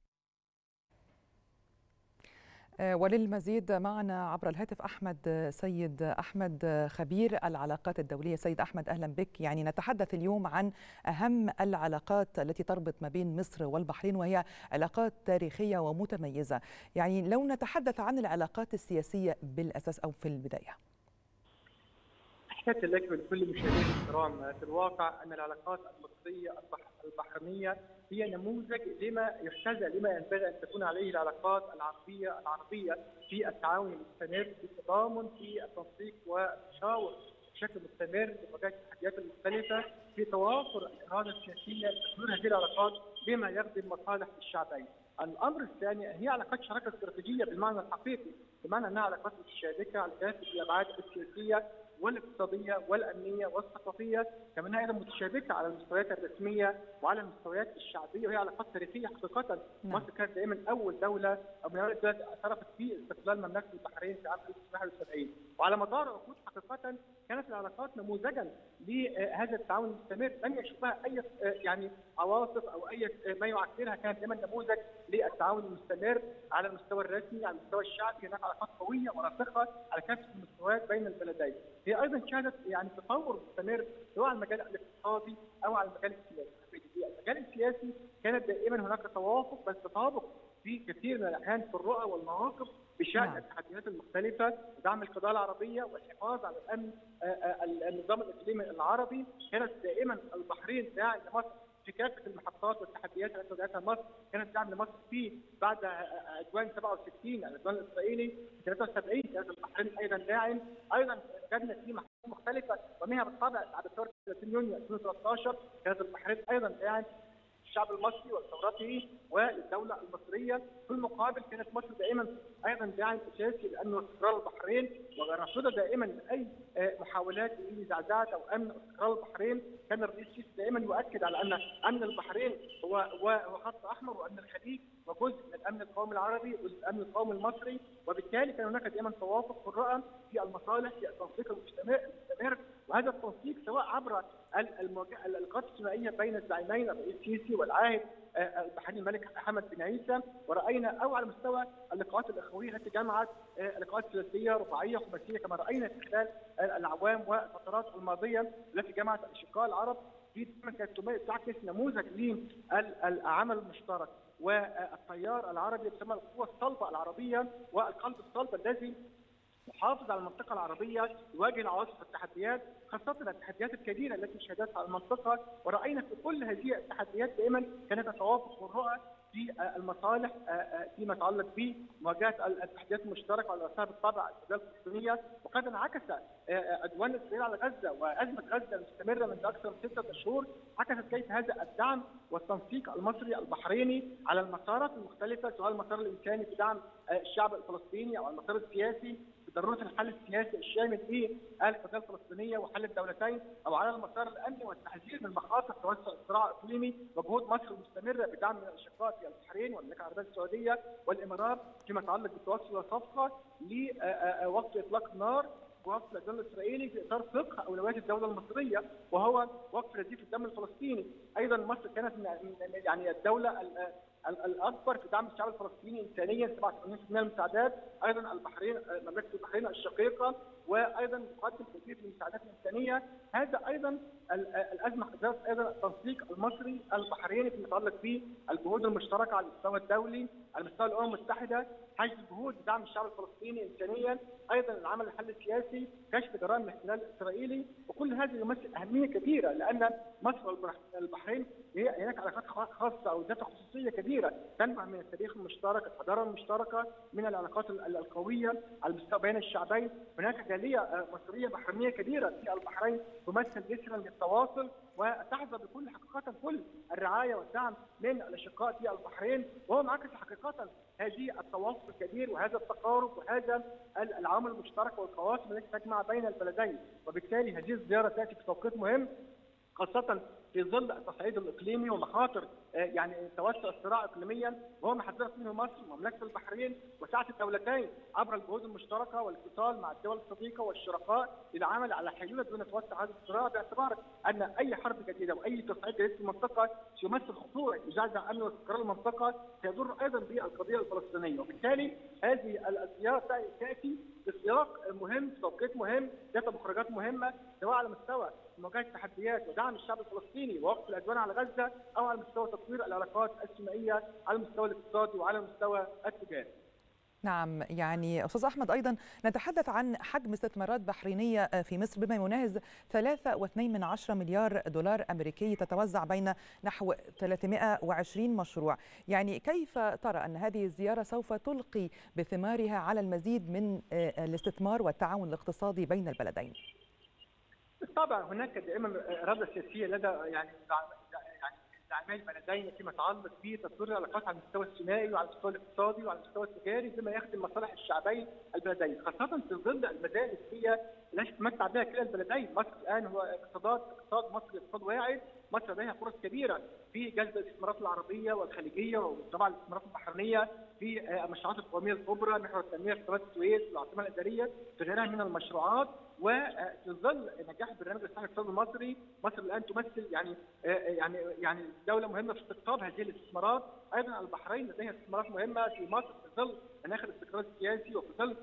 وللمزيد معنا عبر الهاتف أحمد سيد أحمد خبير العلاقات الدولية. سيد أحمد أهلا بك. يعني نتحدث اليوم عن أهم العلاقات التي تربط ما بين مصر والبحرين وهي علاقات تاريخية ومتميزة. يعني لو نتحدث عن العلاقات السياسية بالأساس أو في البداية. تحياتي لك ولكل مشاهدينا الكرام. في الواقع أن العلاقات المصريه البحرينيه هي نموذج لما يحتاج لما ينبغي أن تكون عليه العلاقات العربية العربية في التعاون المستمر في التضامن في التنسيق والتشاور بشكل مستمر في مواجهه التحديات المختلفة في توافر الإرادة السياسية لتطوير هذه العلاقات بما يخدم مصالح الشعبين. الأمر الثاني هي علاقات شراكة استراتيجية بالمعنى الحقيقي بمعنى أنها علاقات متشابكة علاقات في ابعاد السياسيه والاقتصادية والأمنية والثقافية كما انها أيضا متشابكة على المستويات الرسمية وعلى المستويات الشعبية وهي علاقات تاريخية حقيقه. نعم. مصر كانت دائما أول دولة أو من أول الدول اعترفت في استقلال مملكة البحرين في عام 1971 وعلى مدار عقود حقيقه كانت العلاقات نموذجا لهذا التعاون المستمر. لم يشوبها أي يعني عواصف أو أي ما يعكرها كانت دائما نموذج للتعاون المستمر على المستوى الرسمي على المستوى الشعبي هناك علاقات قوية وراسخه على كافة المستويات بين البلدين هي أيضا شهدت يعني تطور مستمر سواء على المجال الاقتصادي أو على المجال السياسي. في المجال السياسي كانت دائما هناك توافق بل تطابق في كثير من الأحيان في الرؤى والمواقف بشأن نعم. التحديات المختلفة ودعم القضايا العربية والحفاظ على الأمن النظام الإقليمي العربي كانت دائما البحرين داعي لمصر في كافة المحطات والتحديات التي واجهتها مصر كانت دعم لمصر في بعد عدوان 67 العدوان الإسرائيلي في 73 كانت البحرين أيضا داعم. أيضا وجدنا في محطات مختلفة ومنها بالطبع بعد ثوره 30 يونيو 2013 كانت البحرين أيضا داعم. الشعب المصري وثورته والدولة المصرية في المقابل كانت مصر دائما أيضا داعم أساسي لأنه استقرار البحرين ورافضه دائما لأي محاولات لزعزعه أو أمن استقرار البحرين. كان الرئيس السيسي دائما يؤكد على أن أمن البحرين هو هو خط أحمر وان الخليج وجزء من الأمن القومي العربي وجزء من الأمن القومي المصري. وبالتالي كان هناك دائما توافق في في المصالح في التنسيق المستمر وهذا التنسيق سواء عبر الالقاءات الثنائيه بين الزعيمين الرئيس السيسي والعاهد البحرين الملك حمد بن عيسى ورأينا أو على مستوى اللقاءات الأخوية التي جمعت لقاءات ثلاثيه رباعيه خماسيه كما رأينا في خلال الاعوام والفترات الماضية التي جمعت الاشقاء العرب دي كانت تعكس نموذج للعمل المشترك والتيار العربي يسمى القوة الصلبة العربية والقلب الصلب الذي يحافظ على المنطقة العربية يواجه العواصف والتحديات خاصة التحديات الكبيرة التي شهدتها المنطقة. ورأينا في كل هذه التحديات دائما كان توافق والرؤى في المصالح فيما يتعلق بمواجهة التحديات المشتركة على راسها بالطبع القضية الفلسطينية. وقد انعكس عدوان إسرائيل على غزة وأزمة غزة المستمره منذ أكثر من ستة اشهر عكست كيف هذا الدعم والتنسيق المصري البحريني على المسارات المختلفة سواء المسار الانساني في دعم الشعب الفلسطيني أو المسار السياسي. بضروره الحل السياسي الشامل للقضيه الفلسطينية وحل الدولتين أو على المسار الأمني والتحذير من مخاطر توسع الصراع الإقليمي وجهود مصر المستمره بدعم من الاشقاء في البحرين والمملكة العربية السعودية والإمارات فيما يتعلق إلى صفقه لوقف إطلاق النار وقف العدوان الإسرائيلي في إطار فقه أولويات الدولة المصرية وهو وقف نزيف الدم الفلسطيني، أيضا مصر كانت يعني الدولة الأكبر في دعم الشعب الفلسطيني انسانيا 87% من المساعدات أيضا البحرين مملكة البحرين الشقيقة وأيضا تقدم كثير من المساعدات الإنسانية. هذا أيضا الأزمة حدثت أيضا التنسيق المصري البحريني فيما يتعلق بالجهود المشتركة على المستوى الدولي على مستوى الأمم المتحدة. حجز الجهود لدعم الشعب الفلسطيني انسانيا أيضا العمل الحل السياسي كشف جرائم الاحتلال الإسرائيلي وكل هذا يمثل أهمية كبيرة لأن مصر والبحرين هي هناك علاقات خاصة أو ذات خصوصية كبيرة تنبع من التاريخ المشترك الحضارة المشتركة من العلاقات القوية على المستوى بين الشعبين. هناك جالية مصرية بحرينيه كبيرة في البحرين تمثل جسرا للتواصل وتحظى بكل حقيقه كل الرعاية والدعم من الأشقاء في البحرين وهو معكس حقيقه هذه التواصل الكبير وهذا التقارب وهذا العوامل المشتركه والقواسم التي تجمع بين البلدين. وبالتالي هذه الزيارة تأتي في توقيت مهم خاصة في ظل التصعيد الإقليمي ومخاطر يعني توسع الصراع اقليميا وهو ما حذرت منه مصر ومملكة البحرين وسعة الدولتين عبر الجهود المشتركة والاتصال مع الدول الصديقة والشركاء للعمل على حلول دون توسع هذا الصراع باعتبار أن أي حرب جديدة وأي تصعيد جديد في المنطقة سيمثل خطورة يزعزع أمن واستقرار المنطقة سيضر أيضا بالقضية الفلسطينية. وبالتالي هذه الزياره تأتي بسياق مهم في توقيت مهم ذات مخرجات مهمة سواء على مستوى مواجهه التحديات ودعم الشعب الفلسطيني ووقف العدوان على غزة أو على مستوى تطوير العلاقات الثنائيه على المستوى الاقتصادي وعلى المستوى التجاري. نعم يعني أستاذ أحمد أيضا نتحدث عن حجم استثمارات بحرينية في مصر بما يناهز 3.2 مليار دولار أمريكي تتوزع بين نحو 320 مشروع، يعني كيف ترى أن هذه الزيارة سوف تلقي بثمارها على المزيد من الاستثمار والتعاون الاقتصادي بين البلدين؟ بالطبع هناك دائما اراده سياسية لدى يعني يعني زعماء البلدين فيما يتعلق بتطوير العلاقات على المستوى الثنائي وعلى المستوى الاقتصادي وعلى المستوى التجاري بما يخدم مصالح الشعبين البلدين خاصة في ظل المزايا النسبيه التي تتمتع بها كلا البلدين. مصر الآن هو اقتصاد اقتصاد مصر اقتصاد واعد مصر لديها فرص كبيرة في جذب الاستثمارات العربية والخليجية وطبعا الاستثمارات البحرينية في المشروعات القومية الكبرى محور التنمية في قناة السويس والعاصمه الإدارية في غيرها من المشروعات. وفي ظل نجاح برنامج الاصلاح الاقتصادي المصري. مصر الآن تمثل يعني يعني يعني دولة مهمة في استقطاب هذه الاستثمارات. أيضا البحرين لديها استثمارات مهمة في مصر. في ظل مناخ الاستقرار السياسي وفي ظل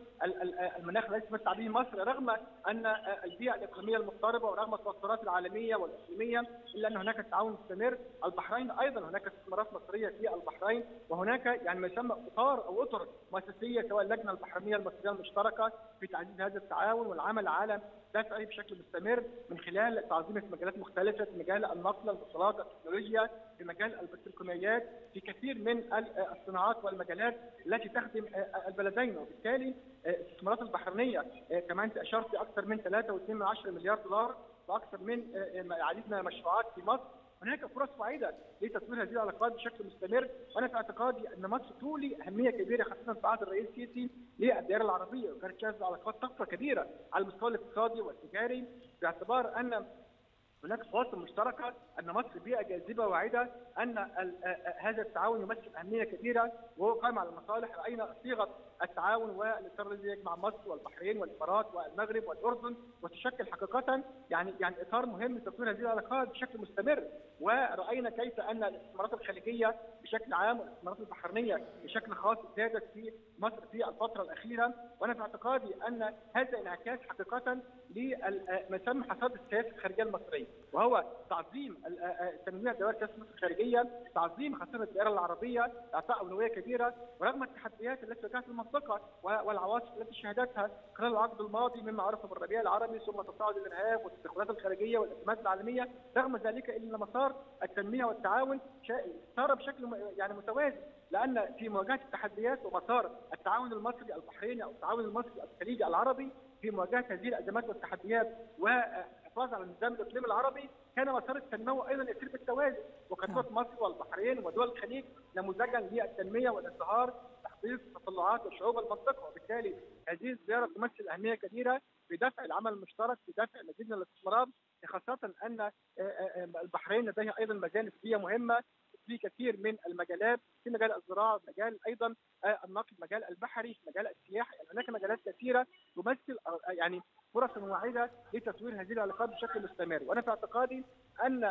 المناخ الذي تتمتع به مصر رغم أن البيئة الإقليمية المضطربة ورغم التوترات العالمية والإقليمية إلا أن هناك تعاون مستمر، البحرين أيضا هناك استثمارات مصرية في البحرين وهناك يعني ما يسمى إطار أو أطر مؤسسية سواء اللجنة البحرينية المصرية المشتركة في تعزيز هذا التعاون والعمل على دفعه بشكل مستمر من خلال تعظيم مجالات مختلفة في مجال النقل، الاتصالات، التكنولوجيا، في مجال البتروكيماويات، في كثير من الصناعات والمجالات التي تخدم البلدين. وبالتالي الاستثمارات البحرينية كما انت اشرت أكثر من 3.2 مليار دولار وأكثر من العديد من المشروعات في مصر. هناك فرص واعده لتطوير هذه العلاقات بشكل مستمر. وأنا في اعتقادي أن مصر تولي أهمية كبيرة خاصة في عهد الرئيس السيسي للدائره العربية. وكانت شهدت علاقات طفرة كبيرة على المستوى الاقتصادي والتجاري باعتبار أن هناك قواسم مشتركة أن مصر بيئة جاذبة واعده أن هذا التعاون يمثل أهمية كبيرة وهو قائم على المصالح راينا صيغه التعاون والاطار الذي يجمع مصر والبحرين والإمارات والمغرب والأردن وتشكل حقيقة يعني يعني إطار مهم لتطوير هذه العلاقات بشكل مستمر. ورأينا كيف أن الاستثمارات الخليجية بشكل عام والاستثمارات البحرينية بشكل خاص زادت في مصر في الفترة الأخيرة. وأنا في اعتقادي أن هذا انعكاس حقيقة لما يسمى حصاد السياسة الخارجية المصرية. وهو تعظيم تنويع دوائر سياسه مصر الخارجية تعظيم خاصه الدائرة العربية إعطاء أولوية كبيرة ورغم التحديات التي واجهت المنطقة والعواصف التي شهدتها خلال العقد الماضي مما عرف بالربيع العربي ثم تصاعد الإرهاب والتدخلات الخارجية والازمات العالمية رغم ذلك الا مسار التنمية والتعاون سار بشكل يعني متوازي لأن في مواجهة التحديات ومسار التعاون المصري البحريني أو التعاون المصري الخليجي العربي في مواجهة هذه الأزمات والتحديات والحفاظ على النظام الاقليمي العربي كان مسار التنميه أيضا يسير بالتوازي وقد صارت مصر والبحرين ودول الخليج نموذجا للتنمية والازدهار تحقيق تطلعات وشعوب المنطقة وبالتالي هذه الزيارة تمثل أهمية كبيرة في دفع العمل المشترك في دفع المزيد من الاستثمارات خاصة أن البحرين لديها أيضا مزايا نسبيه مهمة في كثير من المجالات في مجال الزراعة مجال أيضا النقل مجال البحري مجال السياحة. يعني هناك مجالات كثيرة تمثل يعني فرص واعده لتطوير هذه العلاقات بشكل مستمر. وأنا في اعتقادي أن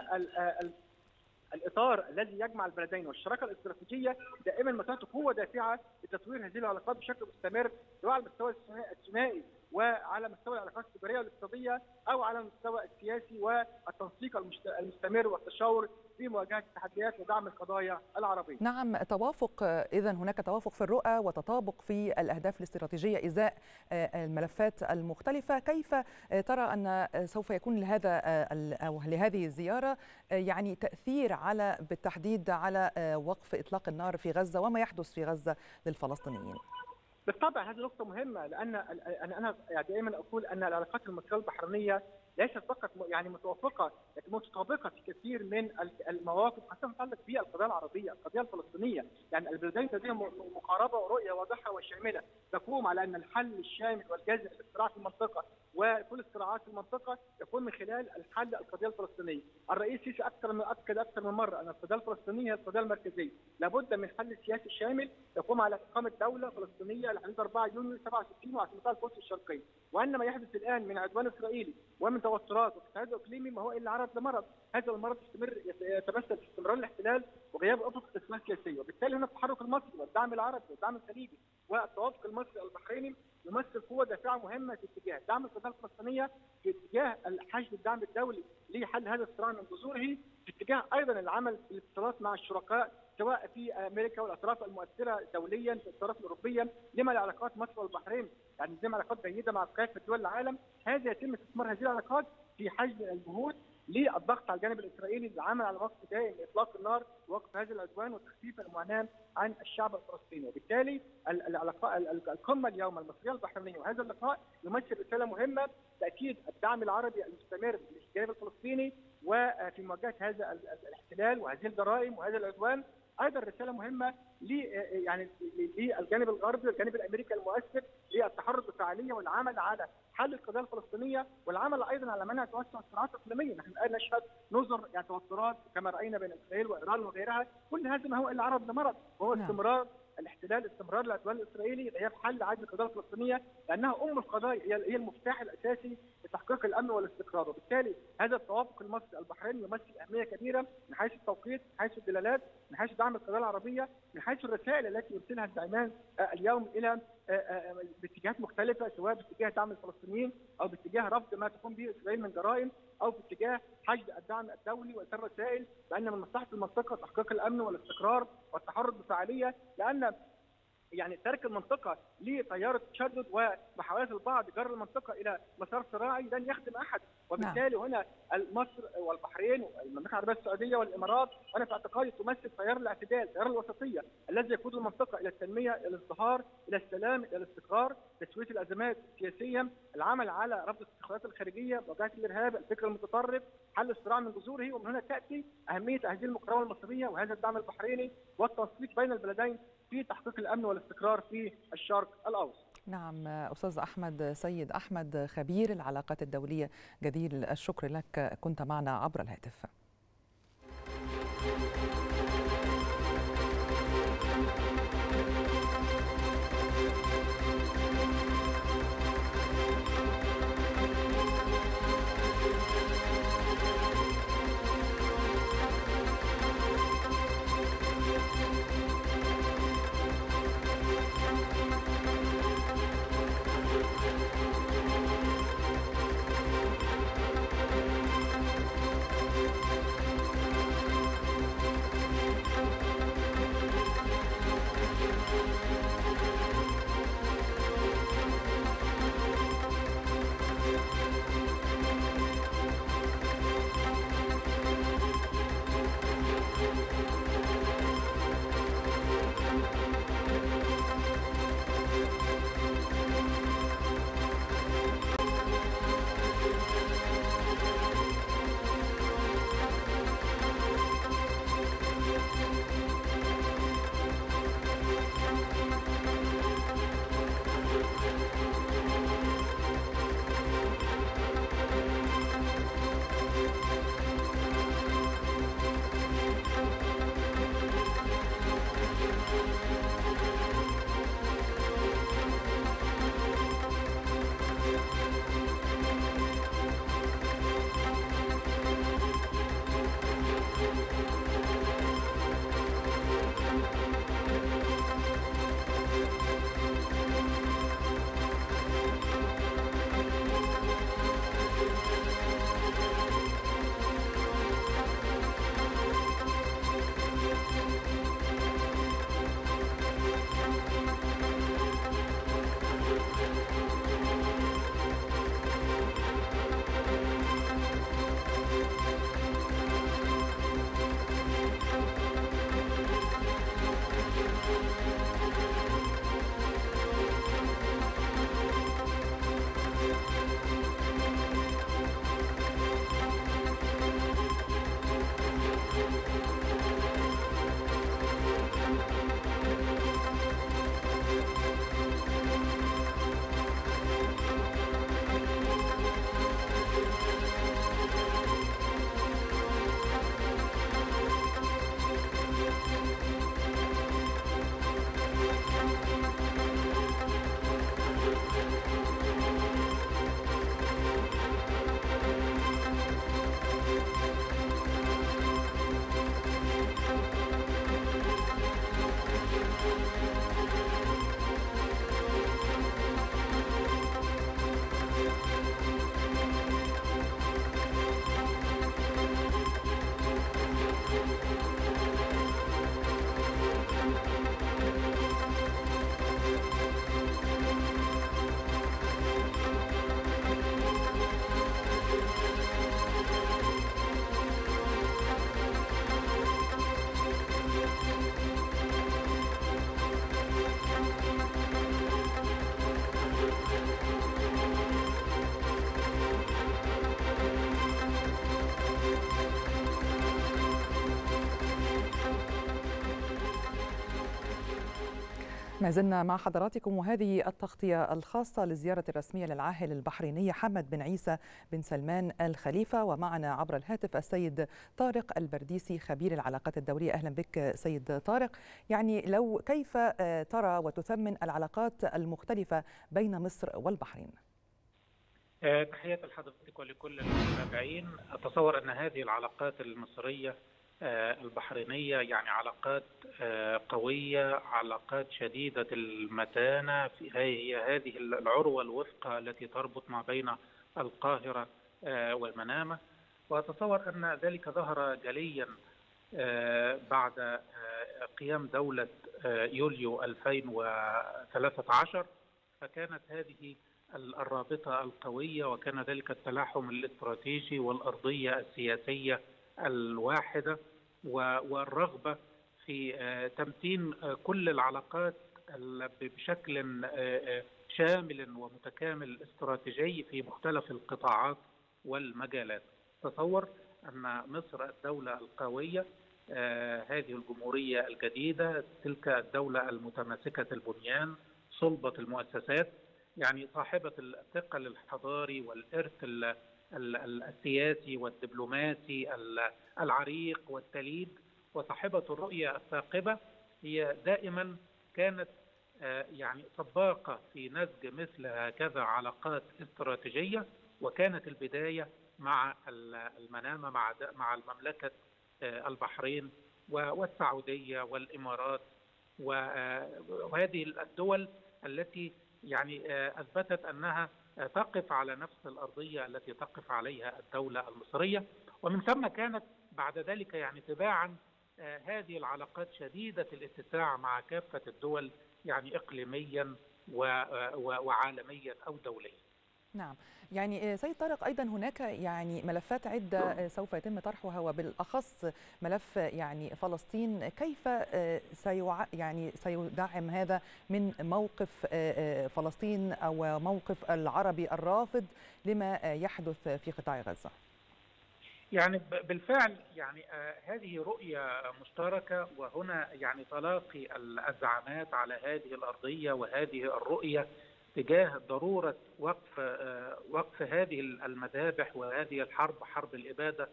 الإطار الذي يجمع البلدين والشراكة الاستراتيجية دائما ما تعطي قوة دافعة لتطوير هذه العلاقات بشكل مستمر سواء على المستوى الثنائي وعلى مستوى العلاقات التجارية والاقتصادية أو على المستوى السياسي والتنسيق المستمر والتشاور في مواجهة التحديات ودعم القضايا العربية. نعم توافق اذا هناك توافق في الرؤى وتطابق في الأهداف الاستراتيجية إزاء الملفات المختلفة، كيف ترى أن سوف يكون لهذا أو لهذه الزيارة يعني تأثير على بالتحديد على وقف إطلاق النار في غزة وما يحدث في غزة للفلسطينيين؟ بالطبع هذه نقطة مهمة لأن أنا أنا دائما أقول أن العلاقات المصرية البحرينية ليست فقط يعني متوافقة لكن متطابقة في كثير من المواقف خاصة تتعلق بالقضية العربية، القضية الفلسطينية، يعني البلدين لديهم مقاربة ورؤية واضحة وشاملة. تقوم على أن الحل الشامل والجاذب للصراع في المنطقة وكل الصراعات في المنطقة يكون من خلال الحل القضية الفلسطينية. الرئيس السيسي أكثر من أكد أكثر من مرة أن القضية الفلسطينية هي القضية المركزية، لابد من حل سياسي شامل يقوم على إقامة دولة فلسطينية لحدود 4 يونيو 67 وعاصمتها القدس الشرقية، وأن ما يحدث الآن من عدوان إسرائيلي ومن توترات وتهدد إقليمي ما هو إلا عرض لمرض، هذا المرض يستمر يتمثل في استمرار الاحتلال وغياب أفق الاستثمار السياسيه، وبالتالي هنا التحرك المصري والدعم العربي والدعم الخليجي والتوافق المصري البحريني يمثل قوة دافعة مهمة في اتجاه دعم القضية الفلسطينية في اتجاه حشد الدعم الدولي لحل هذا الصراع من جذوره في اتجاه أيضا العمل في الاتصالات مع الشركاء سواء في أمريكا والأطراف المؤثرة دوليا في الأطراف الأوروبية لما العلاقات مصر والبحرين. يعني لما علاقات جيدة مع كافه دول العالم هذا يتم استثمار هذه العلاقات في حجم الجهود للضغط على الجانب الإسرائيلي للعمل على وقف دائم لإطلاق النار ووقف هذا العدوان وتخفيف المعاناة عن الشعب الفلسطيني، وبالتالي العلاقه القمة اليوم المصرية البحرينية وهذا اللقاء يمثل رسالة مهمة تأكيد الدعم العربي المستمر للجانب الفلسطيني وفي مواجهة هذا الاحتلال وهذه الجرائم وهذا العدوان أيضا رساله مهمه ل يعني للجانب الغربي والجانب الامريكي المؤثر للتحرك بفعاليه والعمل على حل القضية الفلسطينيه والعمل أيضا على منع توسع الصراعات الاقليميه، نحن الان نشهد نظر يعني توترات كما راينا بين اسرائيل وإيران وغيرها، كل هذا ما هو الا عرض لمرض وهو نعم. استمرار الاحتلال استمرار العدوان الإسرائيلي غياب حل عدم القضية الفلسطينيه لأنها أم القضايا هي المفتاح الأساسي لتحقيق الأمن والاستقرار. وبالتالي هذا التوافق المصري البحريني يمثل أهمية كبيرة من حيث التوقيت من حيث الدلالات من حيث دعم القضية العربية من حيث الرسائل التي يرسلها الزعيمان اليوم إلى باتجاهات مختلفة سواء باتجاه دعم الفلسطينيين أو باتجاه رفض ما تقوم به إسرائيل من جرائم أو باتجاه حشد الدعم الدولي وارسال رسائل بان من مصلحة المنطقة تحقيق الأمن والاستقرار والتحرك بفعاليه لأن يعني ترك المنطقة لتيار التشدد ومحاولات البعض جر المنطقة إلى مسار صراعي لن يخدم أحد. وبالتالي هنا مصر والبحرين والمملكة العربية السعودية والإمارات أنا في اعتقادي تمثل تيار الاعتدال تيار الوسطية الذي يقود المنطقة إلى التنمية إلى الازدهار إلى السلام إلى الاستقرار تسوية الأزمات سياسيا العمل على رفض التدخلات الخارجية مواجهه الإرهاب الفكر المتطرف حل الصراع من جذوره. ومن هنا تأتي أهمية هذه المقاومة المصرية وهذا الدعم البحريني والتنسيق بين البلدين في تحقيق الأمن والاستقرار في الشرق الأوسط. نعم أستاذ أحمد سيد أحمد خبير العلاقات الدولية جدير الشكر لك كنت معنا عبر الهاتف. ما زلنا مع حضراتكم وهذه التغطية الخاصة للزيارة الرسمية للعاهل البحريني حمد بن عيسى بن سلمان الخليفة. ومعنا عبر الهاتف السيد طارق البرديسي خبير العلاقات الدولية أهلا بك سيد طارق. يعني لو كيف ترى وتثمن العلاقات المختلفة بين مصر والبحرين؟ تحياتي لحضرتك ولكل المتابعين. أتصور أن هذه العلاقات المصرية البحرينية يعني علاقات قوية علاقات شديدة المتانة هي هذه العروة الوثقى التي تربط ما بين القاهرة والمنامة. وأتصور أن ذلك ظهر جليا بعد قيام دولة يوليو 2013 فكانت هذه الرابطة القوية وكان ذلك التلاحم الاستراتيجي والأرضية السياسية الواحدة والرغبة في تمتين كل العلاقات بشكل شامل ومتكامل استراتيجي في مختلف القطاعات والمجالات. تصور أن مصر الدولة القوية هذه الجمهورية الجديدة تلك الدولة المتماسكة البنيان صلبة المؤسسات يعني صاحبة الثقل الحضاري والإرث السياسي والدبلوماسي العريق والتليد. وصاحبة الرؤية الثاقبة هي دائما كانت يعني سباقة في نسج مثل هكذا علاقات استراتيجية. وكانت البداية مع المنامة مع مع المملكة البحرين والسعودية والإمارات. وهذه الدول التي يعني أثبتت أنها تقف على نفس الأرضية التي تقف عليها الدولة المصرية. ومن ثم كانت بعد ذلك يعني تباعا هذه العلاقات شديدة الاتساع مع كافة الدول يعني إقليميا وعالميا أو دوليا. نعم. يعني سيد طارق أيضا هناك يعني ملفات عدة سوف يتم طرحها وبالأخص ملف يعني فلسطين. كيف سيع يعني سيدعم هذا من موقف فلسطين أو موقف العربي الرافض لما يحدث في قطاع غزة؟ يعني بالفعل يعني هذه رؤية مشتركة وهنا يعني تلاقي الزعامات على هذه الأرضية وهذه الرؤية. تجاه ضرورة وقف وقف هذه المذابح وهذه الحرب حرب الإبادة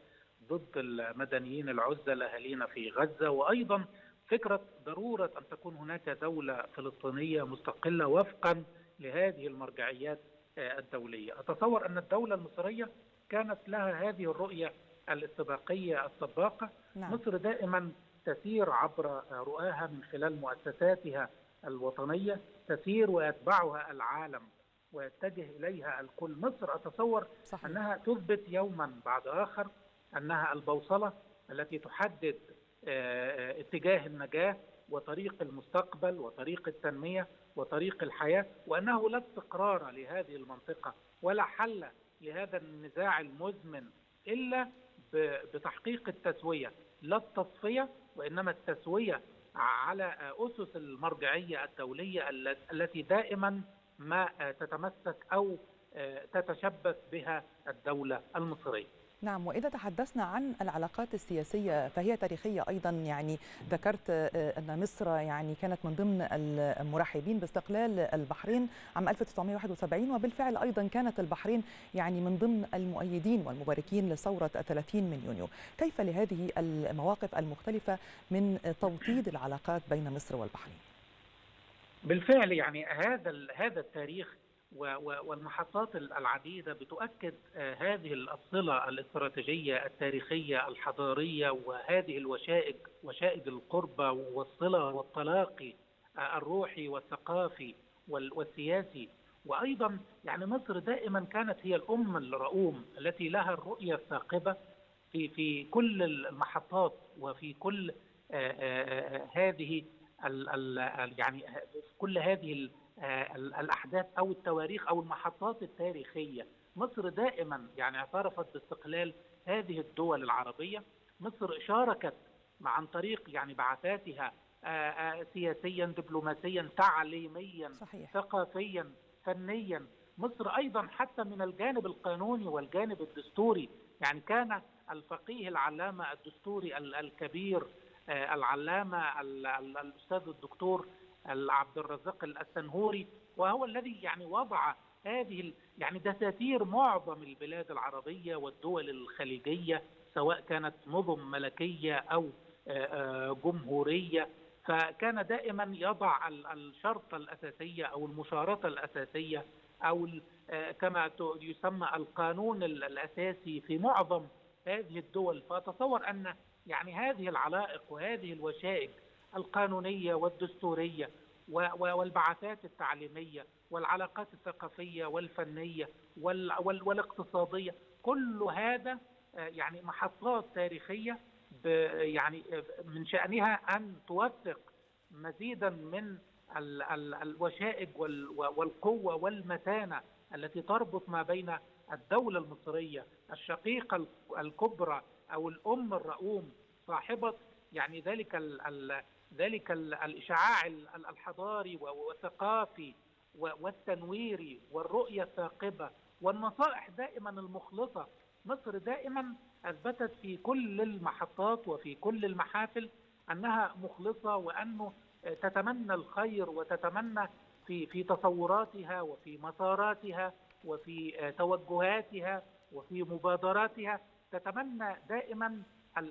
ضد المدنيين العزل اهالينا في غزة وأيضا فكرة ضرورة أن تكون هناك دولة فلسطينية مستقلة وفقا لهذه المرجعيات الدولية. أتصور أن الدولة المصرية كانت لها هذه الرؤية الاستباقيه السباقة. نعم. مصر دائما تسير عبر رؤاها من خلال مؤسساتها الوطنية تسير ويتبعها العالم ويتجه إليها الكل، مصر أتصور صحيح. أنها تثبت يوما بعد آخر أنها البوصلة التي تحدد اتجاه النجاة وطريق المستقبل وطريق التنمية وطريق الحياة وأنه لا استقرار لهذه المنطقة ولا حل لهذا النزاع المزمن إلا بتحقيق التسوية، لا التصفية وإنما التسوية على أسس المرجعية الدولية التي دائما ما تتمسك أو تتشبث بها الدولة المصرية. نعم وإذا تحدثنا عن العلاقات السياسية فهي تاريخية أيضا يعني ذكرت أن مصر يعني كانت من ضمن المرحبين باستقلال البحرين عام 1971 وبالفعل أيضا كانت البحرين يعني من ضمن المؤيدين والمباركين لثورة 30 من يونيو، كيف لهذه المواقف المختلفة من توطيد العلاقات بين مصر والبحرين؟ بالفعل يعني هذا هذا التاريخ والمحطات العديدة بتؤكد هذه الصلة الاستراتيجية التاريخية الحضارية وهذه الوشائج وشائج القربة والصلة والتلاقي الروحي والثقافي والسياسي. وأيضا يعني مصر دائما كانت هي الأم الرؤوم التي لها الرؤية الثاقبة في في كل المحطات وفي كل هذه يعني كل هذه الأحداث أو التواريخ أو المحطات التاريخية. مصر دائما يعني اعترفت باستقلال هذه الدول العربية. مصر شاركت عن طريق يعني بعثاتها سياسيا دبلوماسيا تعليميا صحيح. ثقافيا فنيا. مصر أيضا حتى من الجانب القانوني والجانب الدستوري. يعني كان الفقيه العلامة الدستوري الكبير العلامة الأستاذ الدكتور عبد الرزاق السنهوري وهو الذي يعني وضع هذه يعني دساتير معظم البلاد العربية والدول الخليجية سواء كانت نظم ملكية أو جمهورية. فكان دائما يضع الشرط الأساسية أو المشارطة الأساسية أو كما يسمى القانون الأساسي في معظم هذه الدول. فاتصور أن يعني هذه العلائق وهذه الوشائج القانونية والدستورية والبعثات التعليمية والعلاقات الثقافية والفنية والاقتصادية كل هذا يعني محطات تاريخية يعني من شأنها أن توثق مزيدا من الوشائج والقوة والمتانة التي تربط ما بين الدولة المصرية الشقيقة الكبرى أو الأم الرؤوم صاحبة يعني ذلك ذلك الإشعاع الحضاري والثقافي والتنويري والرؤية الثاقبة والنصائح دائما المخلصة. مصر دائما أثبتت في كل المحطات وفي كل المحافل أنها مخلصة وانه تتمنى الخير وتتمنى في في تصوراتها وفي مساراتها وفي توجهاتها وفي مبادراتها. تتمنى دائما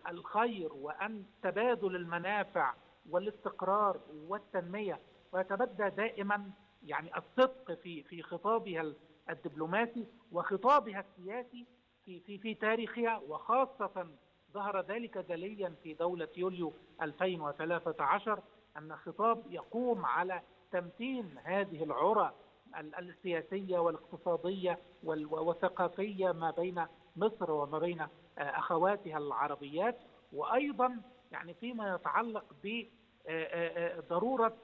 الخير وأن تبادل المنافع والاستقرار والتنمية ويتبدى دائما يعني الصدق في في خطابها الدبلوماسي وخطابها السياسي في في في تاريخها وخاصة ظهر ذلك جليا في دولة يوليو 2013 أن خطاب يقوم على تمتين هذه العرى السياسية والاقتصادية والثقافيه ما بين مصر وما بين أخواتها العربيات وأيضا يعني فيما يتعلق بضروره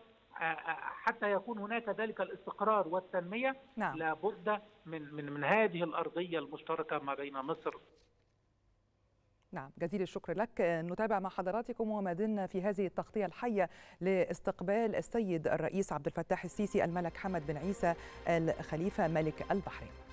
حتى يكون هناك ذلك الاستقرار والتنمية نعم. لابد من من من هذه الأرضية المشتركة ما بين مصر. نعم جزيل الشكر لك. نتابع مع حضراتكم وما زلنا في هذه التغطية الحية لاستقبال السيد الرئيس عبد الفتاح السيسي الملك حمد بن عيسى الخليفة ملك البحرين.